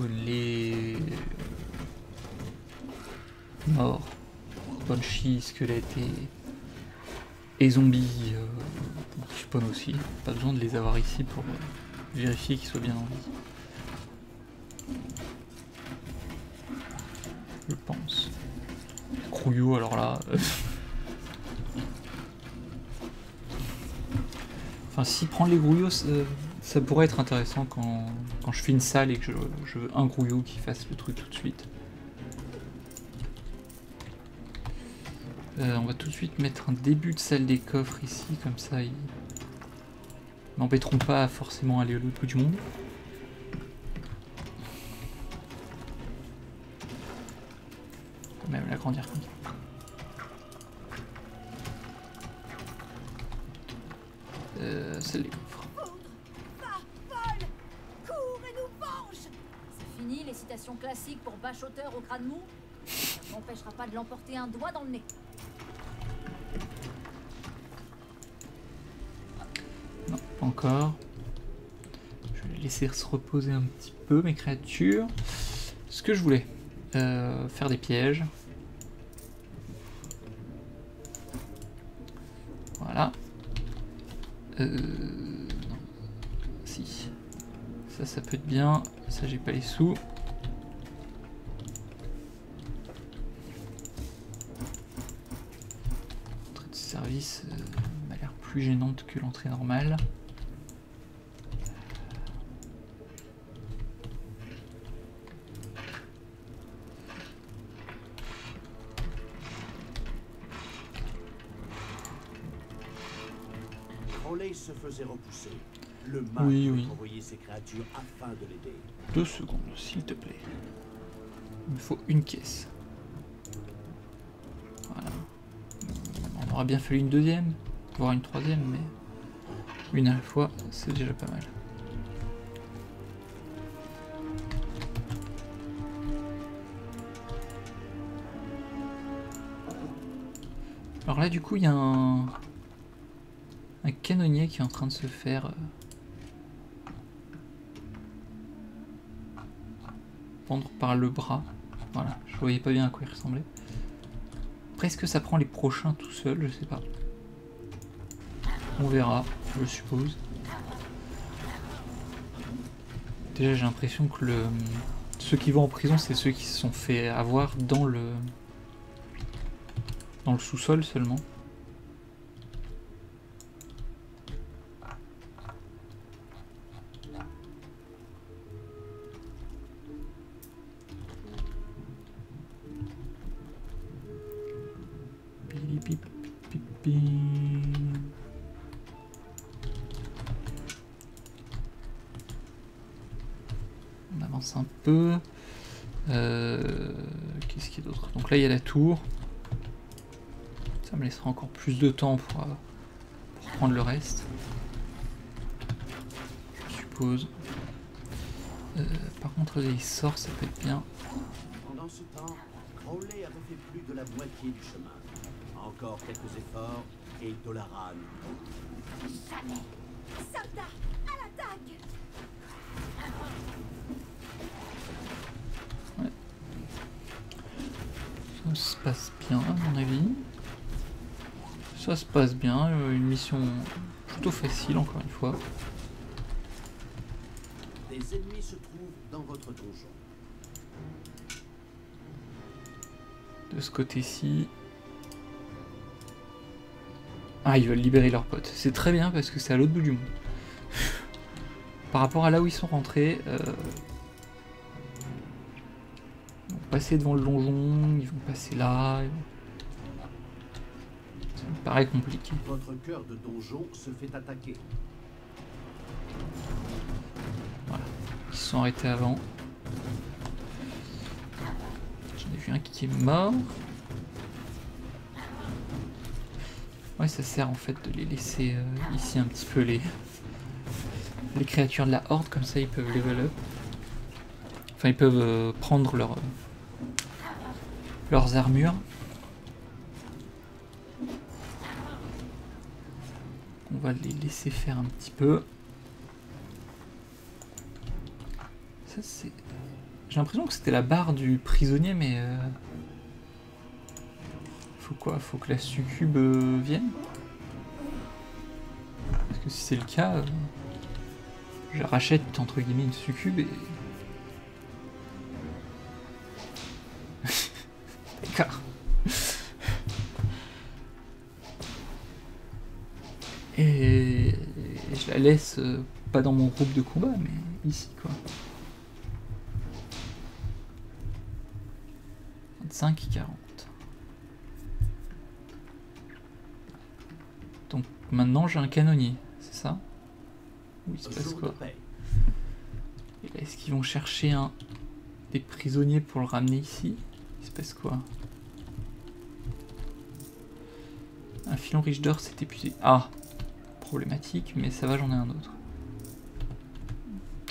Les morts, punchy, squelettes et, et zombies euh, qui aussi. Pas besoin de les avoir ici pour euh, vérifier qu'ils soient bien en vie? Je pense. Crouillot, alors là. euh, <laughs> Enfin, si prendre les grouillots, ça, pourrait être intéressant quand, quand je fais une salle et que je, veux un grouillot qui fasse le truc tout de suite. Euh, on va tout de suite mettre un début de salle des coffres ici, comme ça ils n'embêteront pas à forcément aller l'autre bout du monde. Faut Même l'agrandir comme ça. Euh, salle des coffres. Foudre Va Vol Cours et nous venge C'est fini les citations classiques pour bachoteur au crâne mou Ça ne m'empêchera pas de Non, pas encore. Je vais laisser se reposer un petit peu, mes créatures. Ce que je voulais, euh, faire des pièges. Voilà. Euh. Si. Ça, ça peut être bien. Ça, j'ai pas les sous. Plus gênante que l'entrée normale. Crowley se faisait repousser. Le Oui, oui. ses créatures afin de l'aider. Deux secondes, s'il te plaît. Il me faut une caisse. Voilà. On aura bien fallu une deuxième, une troisième, mais une à la fois, c'est déjà pas mal. Alors là, du coup, il y a un, un canonnier qui est en train de se faire. euh, pendre par le bras. Voilà, je voyais pas bien à quoi il ressemblait. Presque ça prend les prochains tout seul, je sais pas. On verra, je suppose. Déjà j'ai l'impression que le ceux qui vont en prison c'est ceux qui se sont fait avoir dans le dans le sous-sol seulement. Là il y a la tour. Ça me laissera encore plus de temps pour, euh, pour prendre le reste. Je suppose. Euh, par contre les sorts ça peut être bien. Pendant ce temps, Crowley avait fait plus de la moitié du chemin. Encore quelques efforts et Dolaran. Jamais Soldats, à l'attaque Ça se passe bien à mon avis. Ça se passe bien, euh, une mission plutôt facile encore une fois. Des ennemis se trouvent dans votre donjon. De ce côté-ci. Ah, ils veulent libérer leurs potes. C'est très bien parce que c'est à l'autre bout du monde. <laughs> Par rapport à là où ils sont rentrés, euh, ils vont passer devant le donjon, ils vont passer là. ils vont- paraît compliqué. Votre cœur de donjon se fait attaquer. Ils se sont arrêtés avant. J'en ai vu un qui est mort. Ouais, ça sert en fait de les laisser euh, ici un petit peu les, les créatures de la horde, comme ça ils peuvent level up. Enfin, ils peuvent euh, prendre leur, leurs armures. Va les laisser faire un petit peu. Ça, c'est... J'ai l'impression que c'était la barre du prisonnier, mais... euh, Faut quoi? Faut que la succube euh, vienne? Parce que si c'est le cas, euh, je rachète entre guillemets une succube et... laisse euh, pas dans mon groupe de combat, mais ici quoi. 25 et 40. Donc maintenant j'ai un canonnier, c'est ça? Oui, il se passe quoi? Est-ce qu'ils vont chercher un des prisonniers pour le ramener ici? Il se passe quoi? Un filon riche d'or s'est épuisé. Ah Problématique, mais ça va, j'en ai un autre.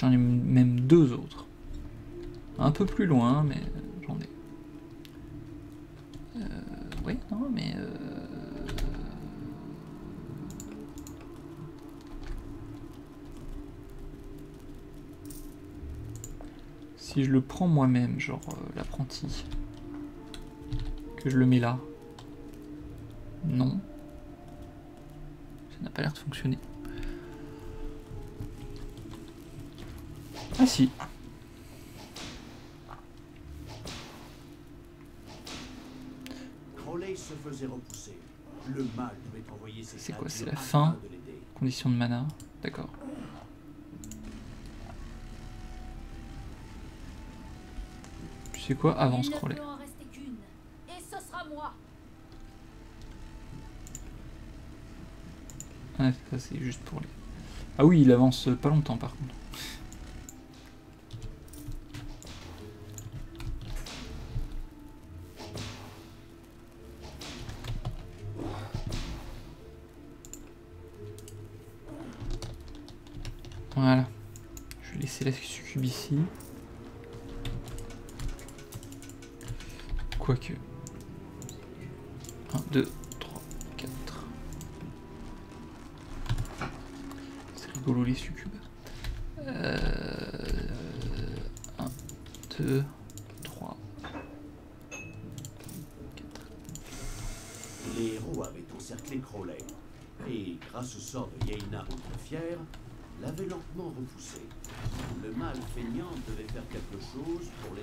J'en ai même deux autres. Un peu plus loin, mais j'en ai. Euh, oui, non, mais... euh, Si je le prends moi-même, genre euh, l'apprenti, que je le mets là, non. Ça n'a pas l'air de fonctionner. Ah si. Crowley se faisait repousser. Le mal devait envoyer ses C'est quoi, c'est la fin. Condition de mana, d'accord. Tu sais quoi Avance, Crowley. peut en rester qu'une. Et ce sera moi. Ah, c'est juste pour les... Ah oui, il avance pas longtemps par contre. Voilà. Je vais laisser la succube ici. Quoique. 1, 2, 3, 4. C'est rigolo les succubes. Euh, 1, 2, 3, 4. Les héros avaient encerclé Crowley. Et, grâce au sort de Yeina Outrefière, l'avaient lentement repoussé. Le mal feignant devait faire quelque chose pour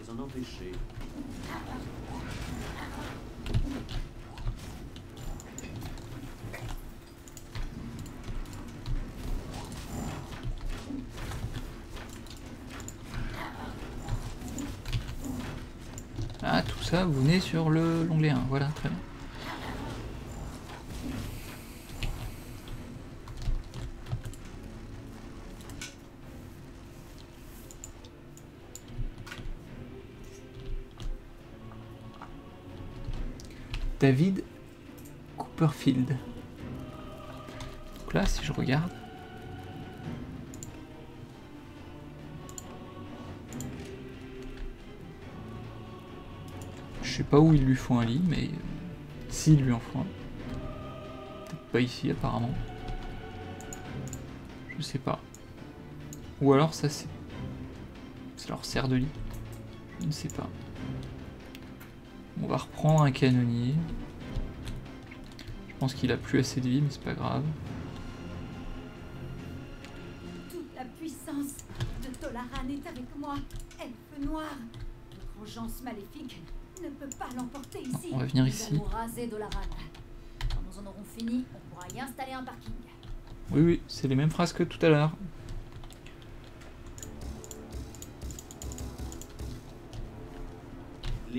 Ah, tout ça, vous venez sur le l'onglet 1. Voilà, très bien. David Copperfield. Donc là, si je regarde, Je sais pas où il lui faut un lit, mais euh, s'il lui en faut un. Peut-être pas ici apparemment. Je sais pas. Ou alors ça c'est. Ça leur sert de lit. Je ne sais pas. On va reprendre un canonnier. Je pense qu'il a plus assez de vie, mais c'est pas grave. Toute la puissance de Tolaran est avec moi. Elfe noir. Votre vengeance maléfique ne peut pas l'emporter ici. On va venir Nous ici. allons raser Dolaran. Quand nous en aurons fini, on pourra y installer un parking. Oui, oui, c'est les mêmes phrases que tout à l'heure.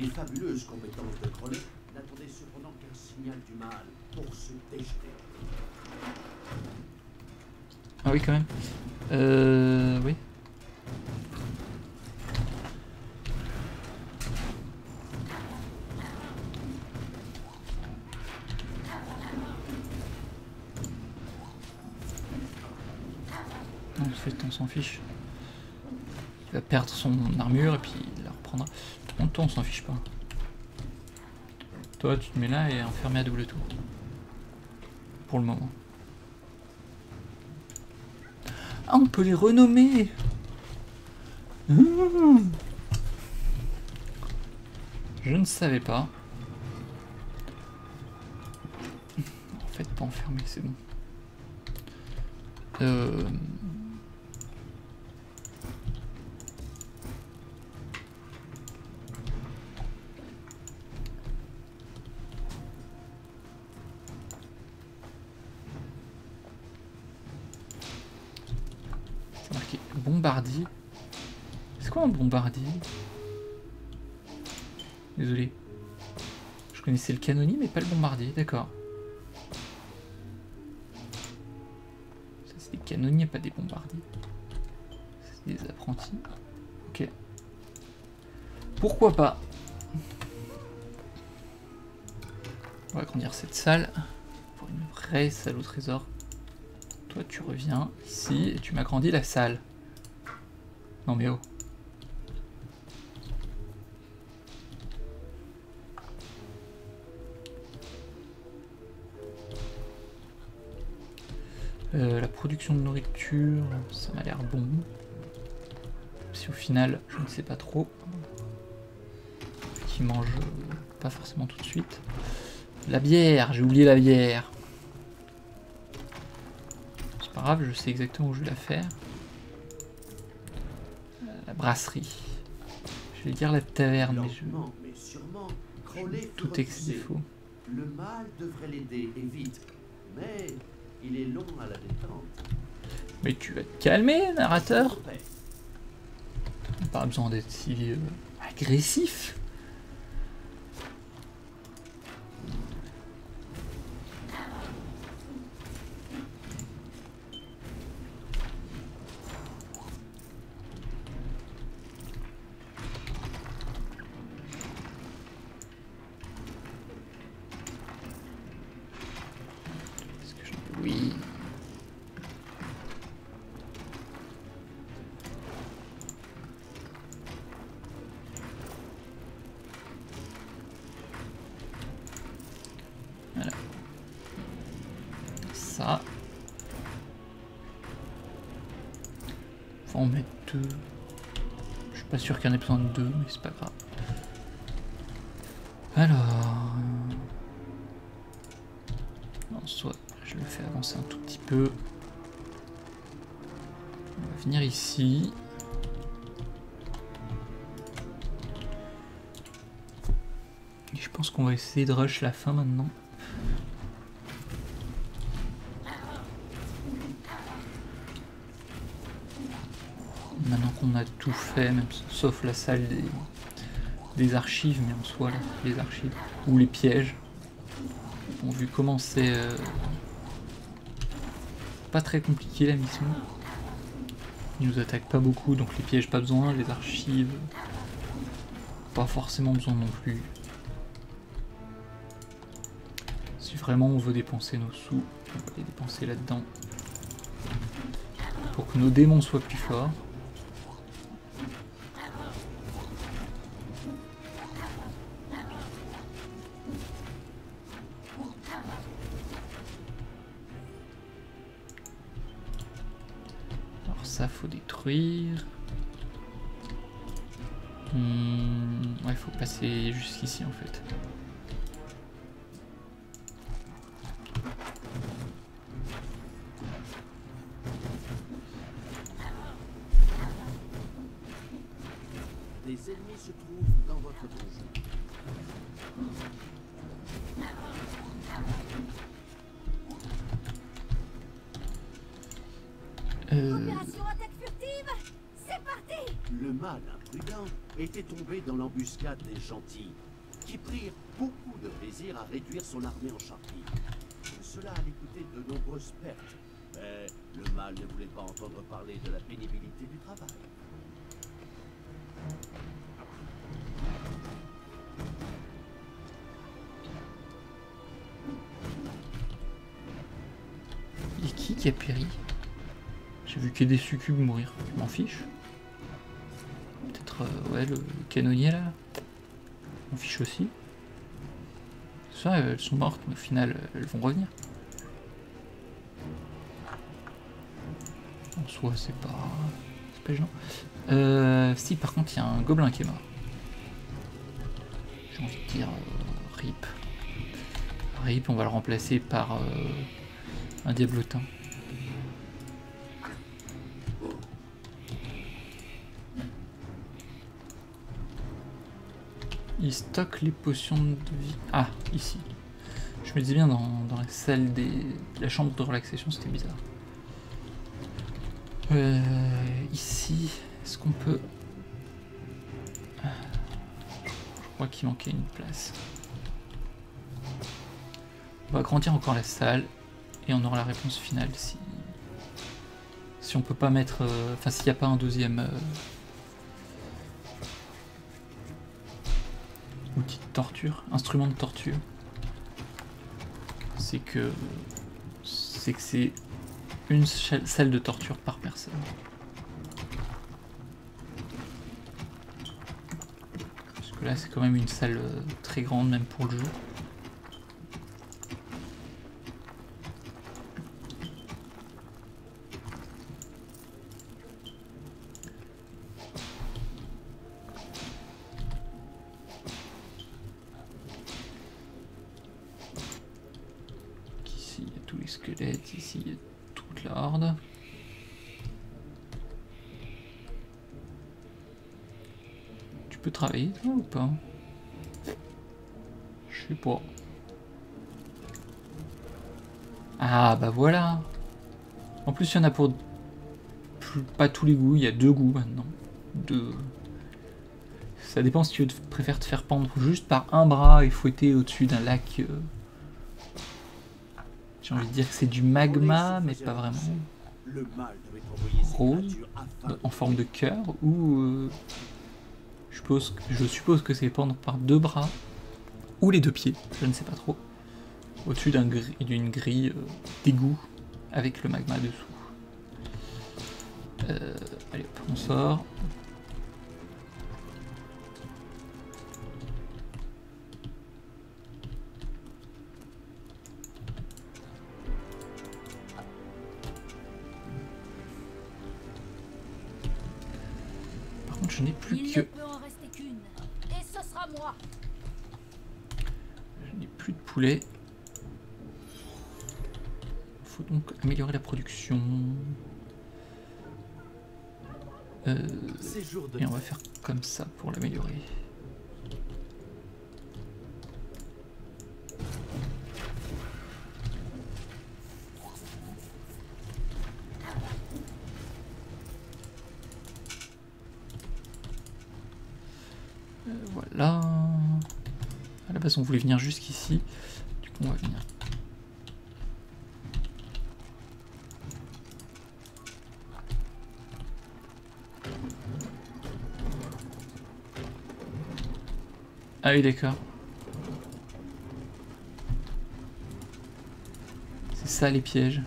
Les fabuleuses compétences de Crowley n'attendaient cependant qu'un signal du mal pour se déjeter. Ah oui, quand même. Euh. Oui. En fait, on s'en fiche. Il va perdre son armure et puis il la reprendra. Contre, toi, on s'en fiche pas. Toi, tu te mets là et enfermé à double tour. Pour le moment. Ah, on peut les renommer Je ne savais pas. En fait, pas enfermé, c'est bon. Euh... Connaissais le canonnier mais pas le bombardier, d'accord. Ça c'est des canonniers, pas des bombardiers. C'est des apprentis. Ok. Pourquoi pas? On va agrandir cette salle pour une vraie salle au trésor. Toi tu reviens ici et tu m'agrandis la salle. Non mais oh. Euh, la production de nourriture, ça m'a l'air bon. Si au final, je ne sais pas trop. Qui mange euh, pas forcément tout de suite. La bière, j'ai oublié la bière. C'est pas grave, je sais exactement où je vais la faire. Euh, la brasserie. Je vais dire la taverne, mais je... Tout repoussé. faux. Le mal devrait l'aider, et vite. Mais il est long à la détente. Mais tu vas te calmer, narrateur. Pas besoin d'être si euh, agressif. Suis pas sûr qu'il y en ait besoin de deux, mais c'est pas grave. Alors. En soit, je le fais avancer un tout petit peu. On va venir ici. Et je pense qu'on va essayer de rush la fin. Maintenant qu'on a fait, même sauf la salle des, des archives, mais en soi, là, les archives, ou les pièges. Bon, vu comment c'est euh, pas très compliqué la mission. Ils nous attaquent pas beaucoup, donc les pièges pas besoin, les archives pas forcément besoin non plus. Si vraiment on veut dépenser nos sous, on va les dépenser là-dedans. Pour que nos démons soient plus forts. Gentils, qui prirent beaucoup de plaisir à réduire son armée en charpie. Cela allait coûter de nombreuses pertes, mais le mal ne voulait pas entendre parler de la pénibilité du travail. Et qui qui a péri? J'ai vu que des succubes mourir. Je m'en fiche. Peut-être, euh, ouais, le canonnier là. M'en fiche aussi. Ça, elles sont mortes, mais au final, elles vont revenir. En soi, c'est pas, c'est pas gênant. Euh, si, par contre, il y a un gobelin qui est mort. J'ai envie de dire euh, RIP. RIP, on va le remplacer par euh, un diablotin. Il stocke les potions de vie. Ah, ici. Je me disais bien dans, dans la salle des. la chambre de relaxation, c'était bizarre. Euh, ici, est-ce qu'on peut. Ah, Je crois qu'il manquait une place. On va agrandir encore la salle et on aura la réponse finale si. Si on peut pas mettre. euh, Enfin, s'il n'y a pas un deuxième. euh, torture, instrument de torture, c'est que c'est que c'est une salle de torture par personne. Parce que là, c'est quand même une salle euh, très grande, même pour le jeu. Plus, il y en a pour plus- pas tous les goûts. Il y a deux goûts maintenant. Deux. Ça dépend si tu préfères te faire pendre juste par un bras et fouetter au-dessus d'un lac. euh, J'ai envie de dire que c'est du magma, mais pas vraiment. Rose, de En forme de cœur, ou. euh, je, suppose, que- je suppose que c'est pendre par deux bras, ou les deux pieds, je ne sais pas trop. Au-dessus d'une grille euh, d'égout avec le magma dessous. Euh, allez on sort. Par contre, je n'ai plus Il que. ne peut en rester qu'une. Et ce sera moi. Je n'ai plus de poulet. Faut donc améliorer la production. Euh, et on va faire comme ça pour l'améliorer. Euh, voilà. À la base, on voulait venir jusqu'ici. Du coup, on va venir. Ah oui, d'accord. C'est ça les pièges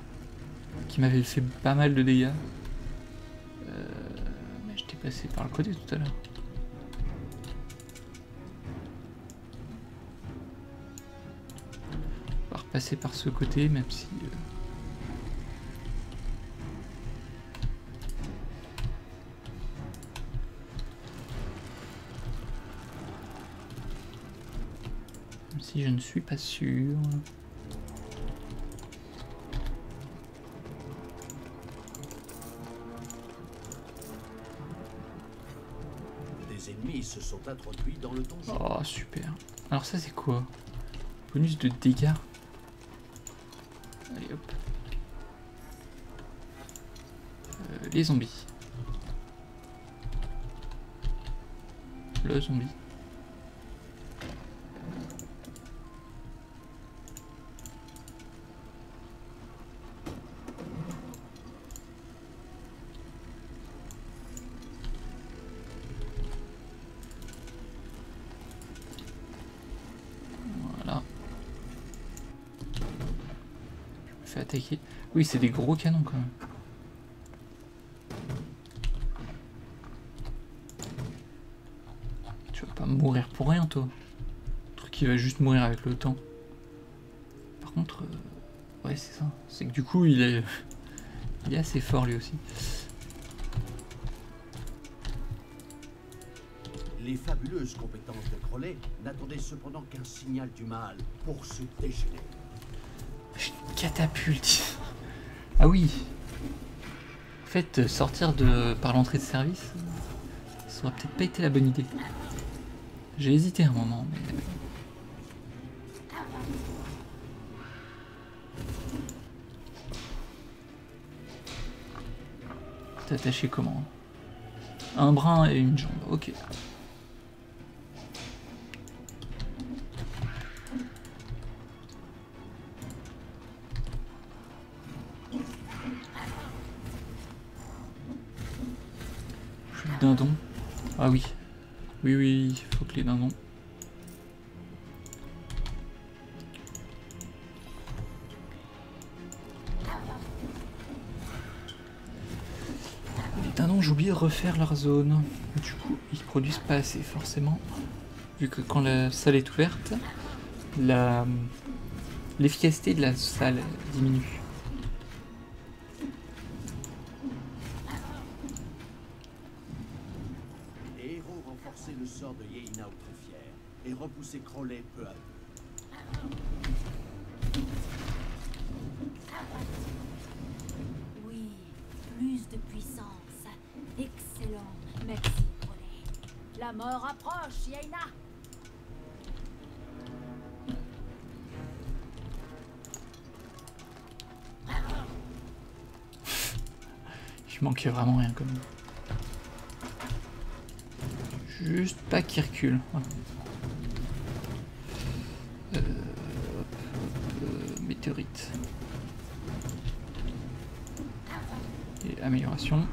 qui m'avaient fait pas mal de dégâts. Euh, mais j'étais passé par le côté tout à l'heure. On va repasser par ce côté, même si. euh, suis pas sûr. Des ennemis se sont introduits dans le donjon. Oh, super. Alors, ça, c'est quoi? Bonus de dégâts. Allez, hop. Euh, les zombies. Le zombie. Oui, c'est des gros canons quand même. Tu vas pas mourir pour rien, toi. Le truc qui va juste mourir avec le temps. Par contre, euh, ouais, c'est ça. C'est que du coup, il est, <laughs> il est assez fort lui aussi. Les fabuleuses compétences de Crowley n'attendaient cependant qu'un signal du mal pour se déchaîner. J'ai une catapulte. Ah oui. En fait, sortir de par l'entrée de service, ça aurait peut-être pas été la bonne idée. J'ai hésité un moment, mais. T'es comment? Un bras et une jambe, ok. Plus de dindon. Ah oui. Oui, oui, il faut que les dindons. Les dindons, j'ai oublié de refaire leur zone. Du coup, ils produisent pas assez, forcément. Vu que quand la salle est ouverte, l'efficacité de la salle diminue. Euh, euh, météorite. Et amélioration.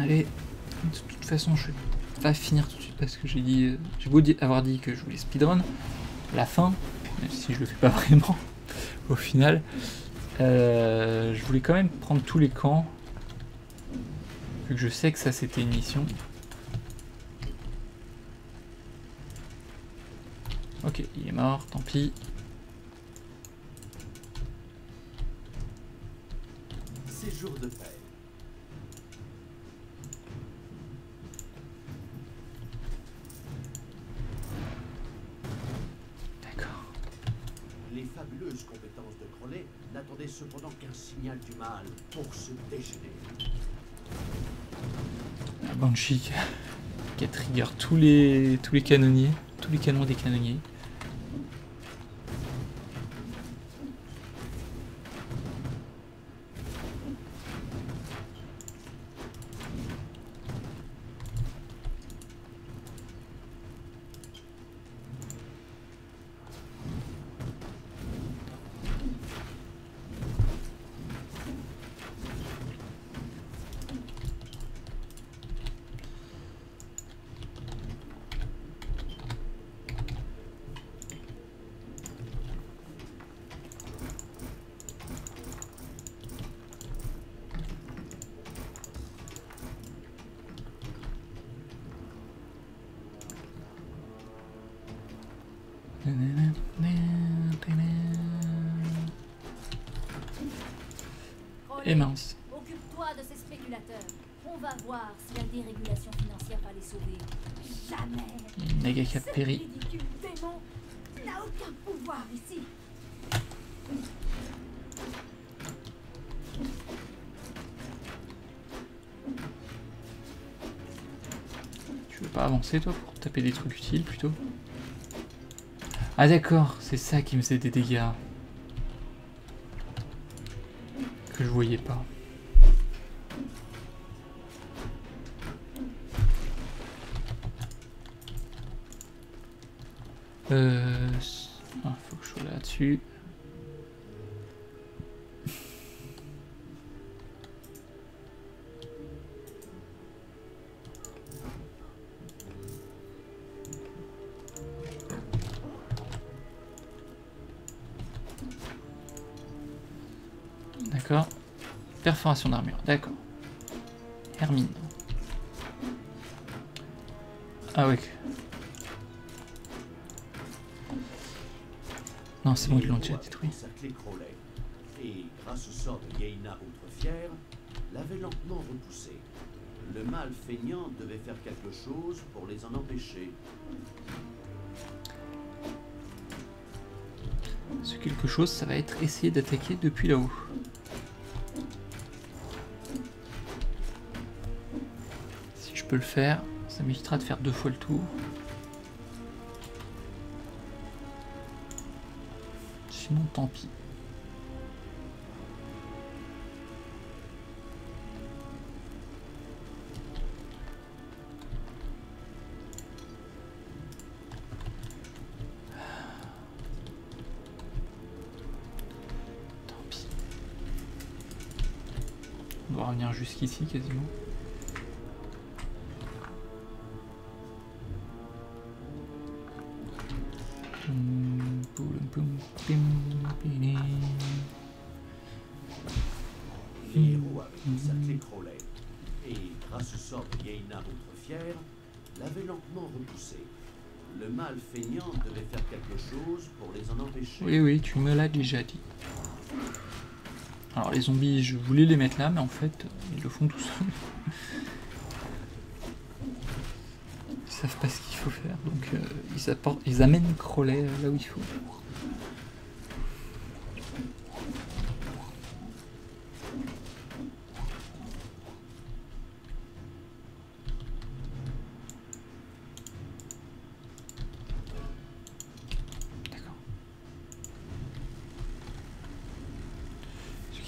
Allez, de toute façon, je vais pas finir tout de suite parce que j'ai dit, j'ai beau avoir dit que je voulais speedrun, la fin, même si je le fais pas <laughs> vraiment, au final, euh, je voulais quand même prendre tous les camps, vu que je sais que ça c'était une mission. Ok, il est mort, tant pis. Séjour de paix. D'accord. Les fabuleuses compétences de Crowley n'attendaient cependant qu'un signal du mal pour se déchaîner. La Banshee qui- qui a trigger tous les, tous canonniers, tous les canons des canonniers. Utiles plutôt Ah d'accord, c'est ça qui me faisait des dégâts. Que je voyais pas. Ah ouais. Non, c'est bon, ils l'ont déjà détruit. Et grâce au sort de Yeina Outrefière, l'avait lentement repoussé. Le mâle feignant devait faire quelque chose pour les en empêcher. Ce quelque chose, ça va être essayer d'attaquer depuis là-haut. Si je peux le faire, ça m'évitera de faire deux fois le tour. Sinon, tant pis. Tant pis. On doit revenir jusqu'ici quasiment. Oui, oui, tu me l'as déjà dit. Alors les zombies, je voulais les mettre là, mais en fait, ils le font tout seuls. Ils savent pas ce qu'il faut faire, donc euh, ils, apportent, ils amènent Crowley euh, là où il faut.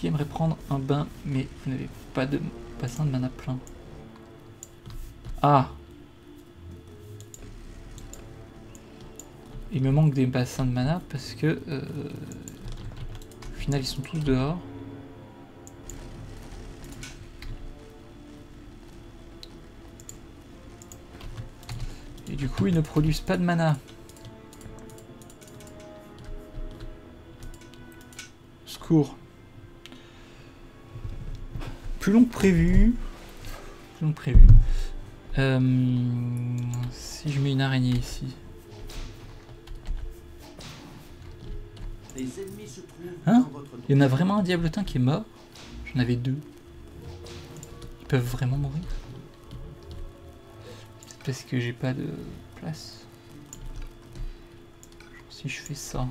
Qui aimeraient prendre un bain, mais vous n'avez pas de bassin de mana plein. Ah Il me manque des bassins de mana parce que euh, au final ils sont tous dehors. Et du coup ils ne produisent pas de mana. Secours. Plus long que prévu. Plus long que prévu. Euh, si je mets une araignée ici. Des ennemis se trouvent Hein dans votre Il y en a vraiment un diablotin qui est mort J'en avais deux. Ils peuvent vraiment mourir C'est parce que j'ai pas de place. Si je fais ça.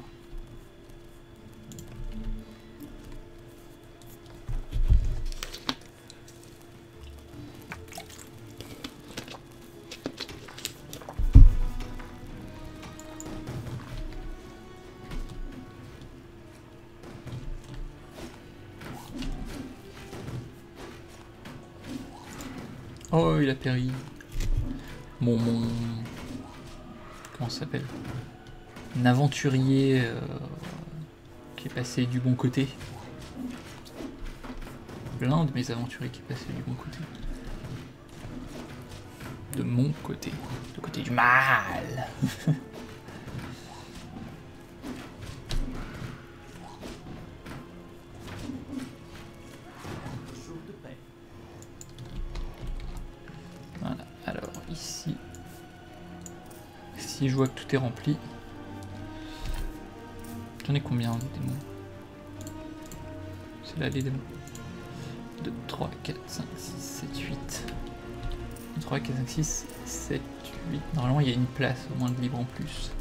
Mon, mon... Comment s'appelle? Un aventurier euh, qui est passé du bon côté. L'un de mes aventuriers qui est passé du bon côté. De mon côté. Du côté du mal. <laughs> je vois que tout est rempli, j'en ai combien des démons? C'est là les démons. 2, 3, 4, 5, 6, 7, 8. 3, 4, 5, 6, 7, 8. Normalement, il y a une place au moins de libre en plus.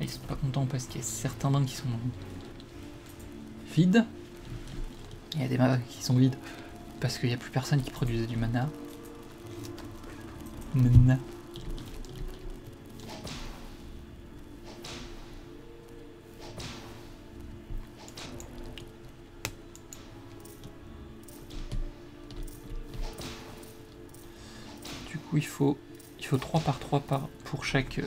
Et ils sont pas contents parce qu'il y a certains bains qui sont vides. Il y a des mains qui sont vides parce qu'il n'y a plus personne qui produisait du mana. Mana. Chaque euh,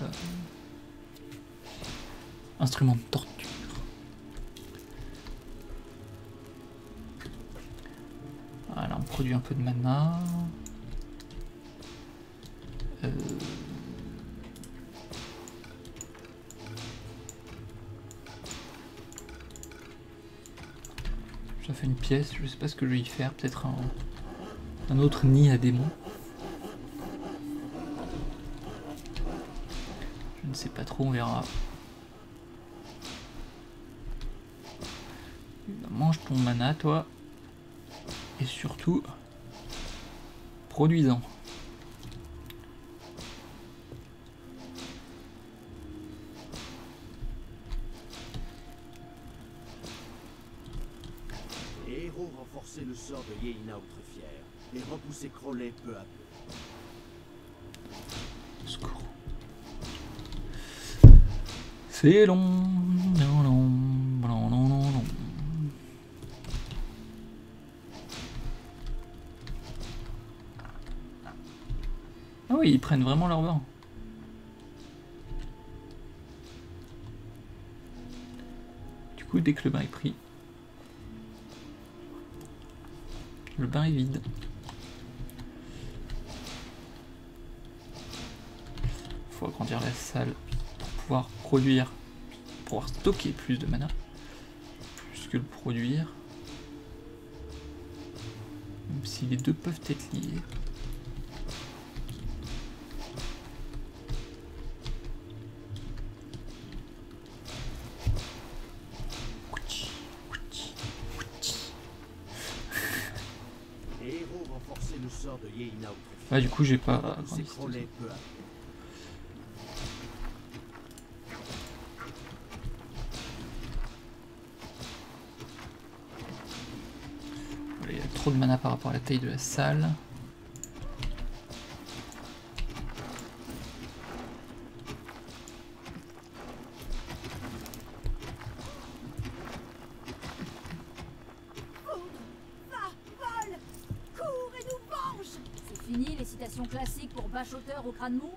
instrument de torture. Voilà, on produit un peu de mana. Euh, Ça fait une pièce, je sais pas ce que je vais y faire, peut-être un, un autre nid à démons. Je ne sais pas trop, on verra. Mange ton mana, toi. Et surtout, produisant. Les héros renforçaient le sort de Yeina Outrefière et repoussaient Crowley peu à peu. C'est long. Non, non, non, non, non. Ah oui, ils prennent vraiment leur bain. Du coup, dès que le bain est pris, le bain est vide. faut agrandir la salle pouvoir produire, pour pouvoir stocker plus de mana, plus que le produire. Même si les deux peuvent être liés. Ah du coup j'ai pas de mana par rapport à la taille de la salle. Va, vole Cours et nous venge C'est fini les citations classiques pour bachoteur au crâne mou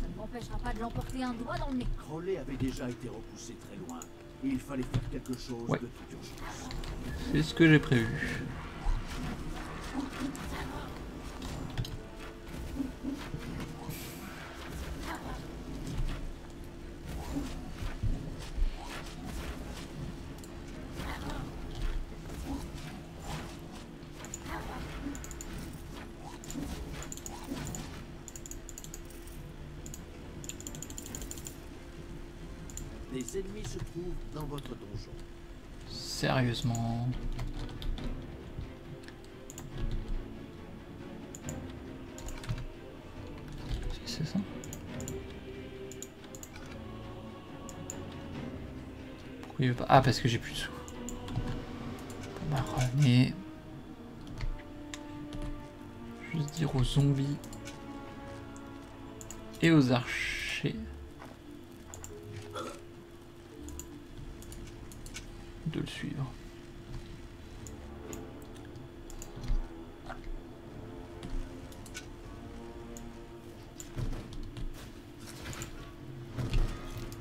Ça ne m'empêchera pas de l'emporter un doigt dans le nez. Crowley avait déjà été repoussé très loin et il fallait faire quelque chose Ouais. de toute urgence. C'est ce que j'ai prévu.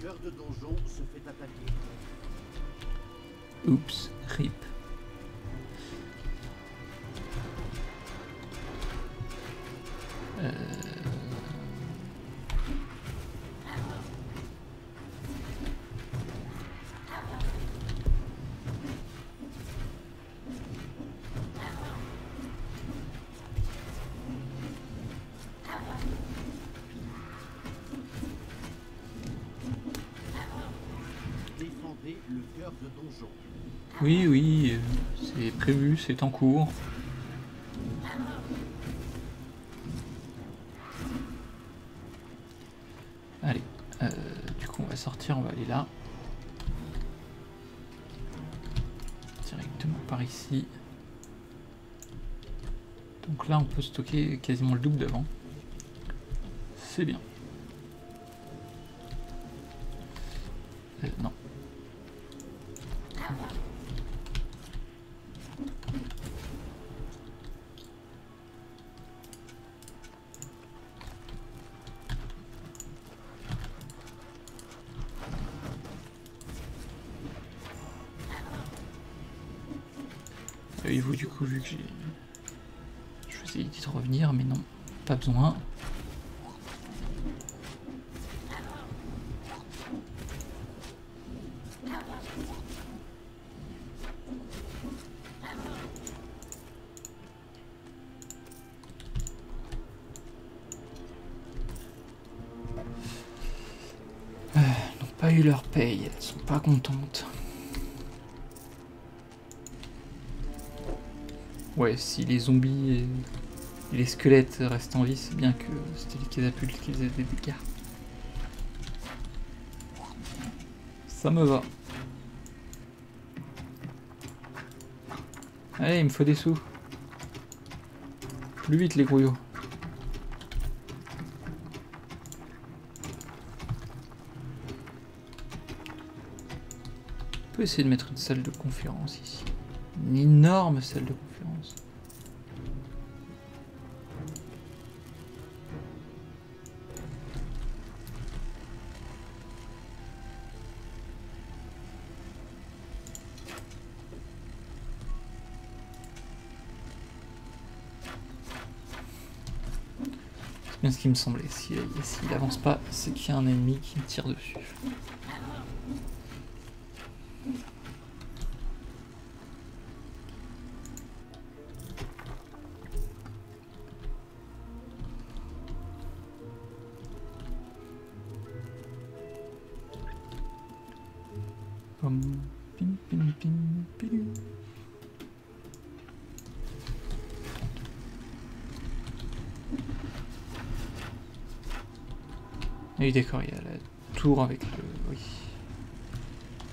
Cœur de donjon se fait attaquer. Oups, rip. Oui, oui, c'est prévu, c'est en cours. Allez, euh, du coup on va sortir, on va aller là. Directement par ici. Donc là on peut stocker quasiment le double d'avant. C'est bien. Ouais, si les zombies et, les squelettes restent en vie, c'est bien que c'était les catapultes qui faisaient des dégâts. Ça me va. Allez, il me faut des sous. Plus vite les grouillots. On peut essayer de mettre une salle de conférence ici. Une énorme salle de conférence. Ce qui me semblait. S'il avance pas, c'est qu'il y a un ennemi qui me tire dessus. Ah Oui, d'accord, il y a la tour avec le. Oui.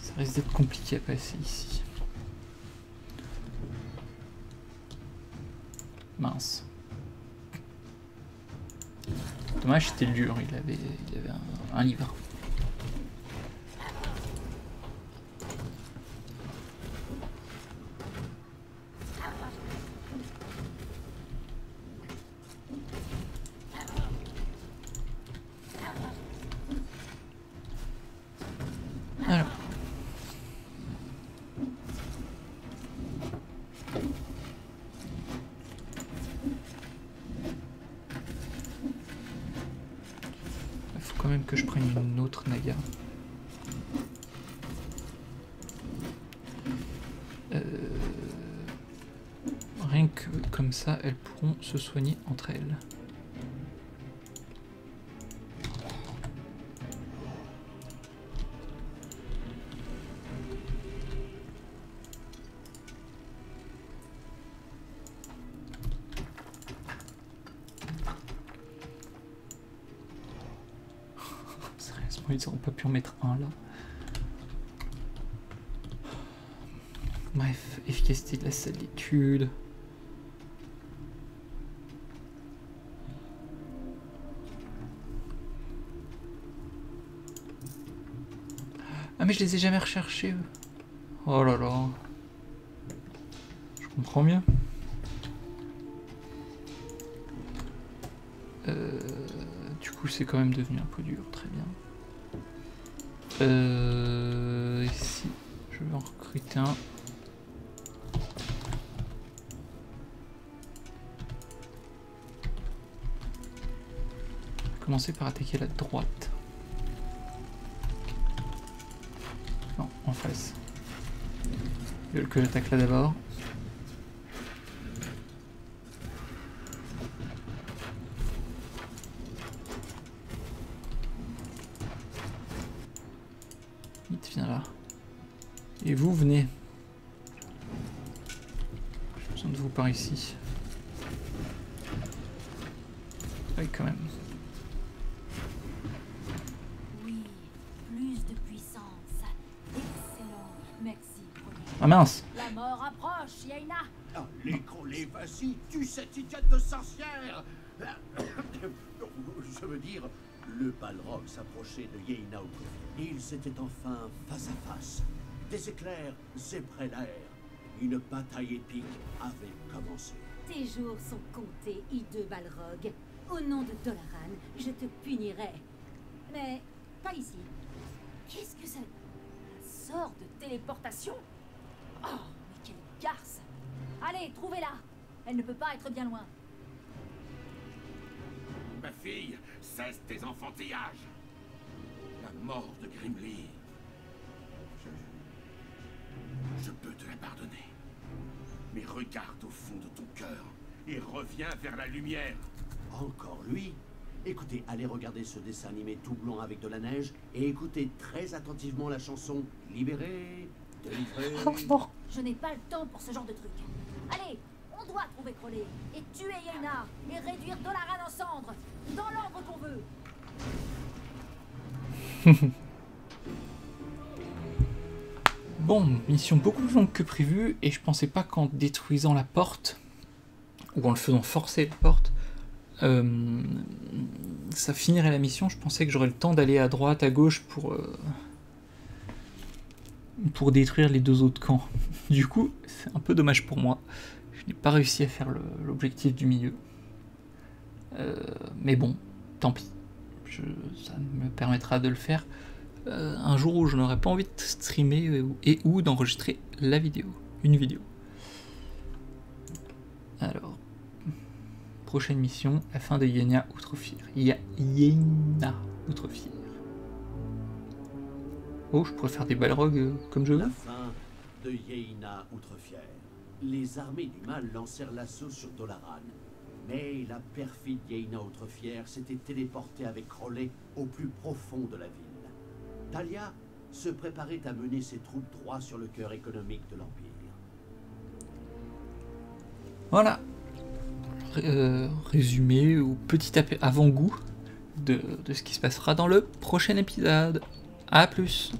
Ça risque d'être compliqué à passer ici. Mince. Dommage, c'était dur, il avait, il avait un, un livre. Alors. Il faut quand même que je prenne une autre Naga. Euh, Rien que comme ça, elles pourront se soigner entre elles. <laughs> Sérieusement, ils n'auront pas pu en mettre un là. Bref, efficacité de la salle d'études. Mais je les ai jamais recherchés. Oh là là. Je comprends mieux. Euh, du coup c'est quand même devenu un peu dur, très bien. Euh, ici, je vais en recruter un. Commencer par attaquer la droite. que j'attaque là d'abord. Vite, viens là. Et vous, venez. J'ai besoin de vous par ici. Ah oui, quand même. Ah mince La mort approche, Yaina. Allez, Crowley, vas-y, tue cette idiote de sorcière <coughs> Je veux dire, le Balrog s'approchait de Yeina Ils étaient enfin face à face. Des éclairs zébraient l'air. Une bataille épique avait commencé. Tes jours sont comptés, hideux Balrog. Au nom de Dolaran, je te punirai. Mais pas ici. Qu'est-ce que c'est Un sort de téléportation? Oh, mais quelle garce Allez, trouvez-la Elle ne peut pas être bien loin. Ma fille, cesse tes enfantillages. La mort de Grimly. Je... Je peux te la pardonner. Mais regarde au fond de ton cœur et reviens vers la lumière. Encore lui? Écoutez, allez regarder ce dessin animé tout blanc avec de la neige et écoutez très attentivement la chanson Libéré, délivré. Je n'ai pas le temps pour ce genre de truc. Allez, on doit trouver Crowley et tuer Yaina et réduire Dolaran en cendres, dans l'ordre qu'on veut. <laughs> Bon, mission beaucoup plus longue que prévu, et je pensais pas qu'en détruisant la porte, ou en le faisant forcer la porte, euh, ça finirait la mission. Je pensais que j'aurais le temps d'aller à droite, à gauche pour, euh, pour détruire les deux autres camps. <laughs> Du coup, c'est un peu dommage pour moi. Je n'ai pas réussi à faire l'objectif du milieu. Euh, mais bon, tant pis. Ça me permettra de le faire euh, un jour où je n'aurais pas envie de streamer et ou d'enregistrer la vidéo, une vidéo. Alors, prochaine mission, la fin de Yena Outrefire. Ya- Yena Outrefire. Oh, je pourrais faire des balrogs euh, comme je La veux. fin de Yeina Outrefière. Les armées du mal lancèrent l'assaut sur Dolaran. Mais la perfide Yeina Outrefière s'était téléportée avec Crowley au plus profond de la ville. Talia se préparait à mener ses troupes droit sur le cœur économique de l'Empire. Voilà. Euh, résumé ou petit avant-goût de, de ce qui se passera dans le prochain épisode. A plus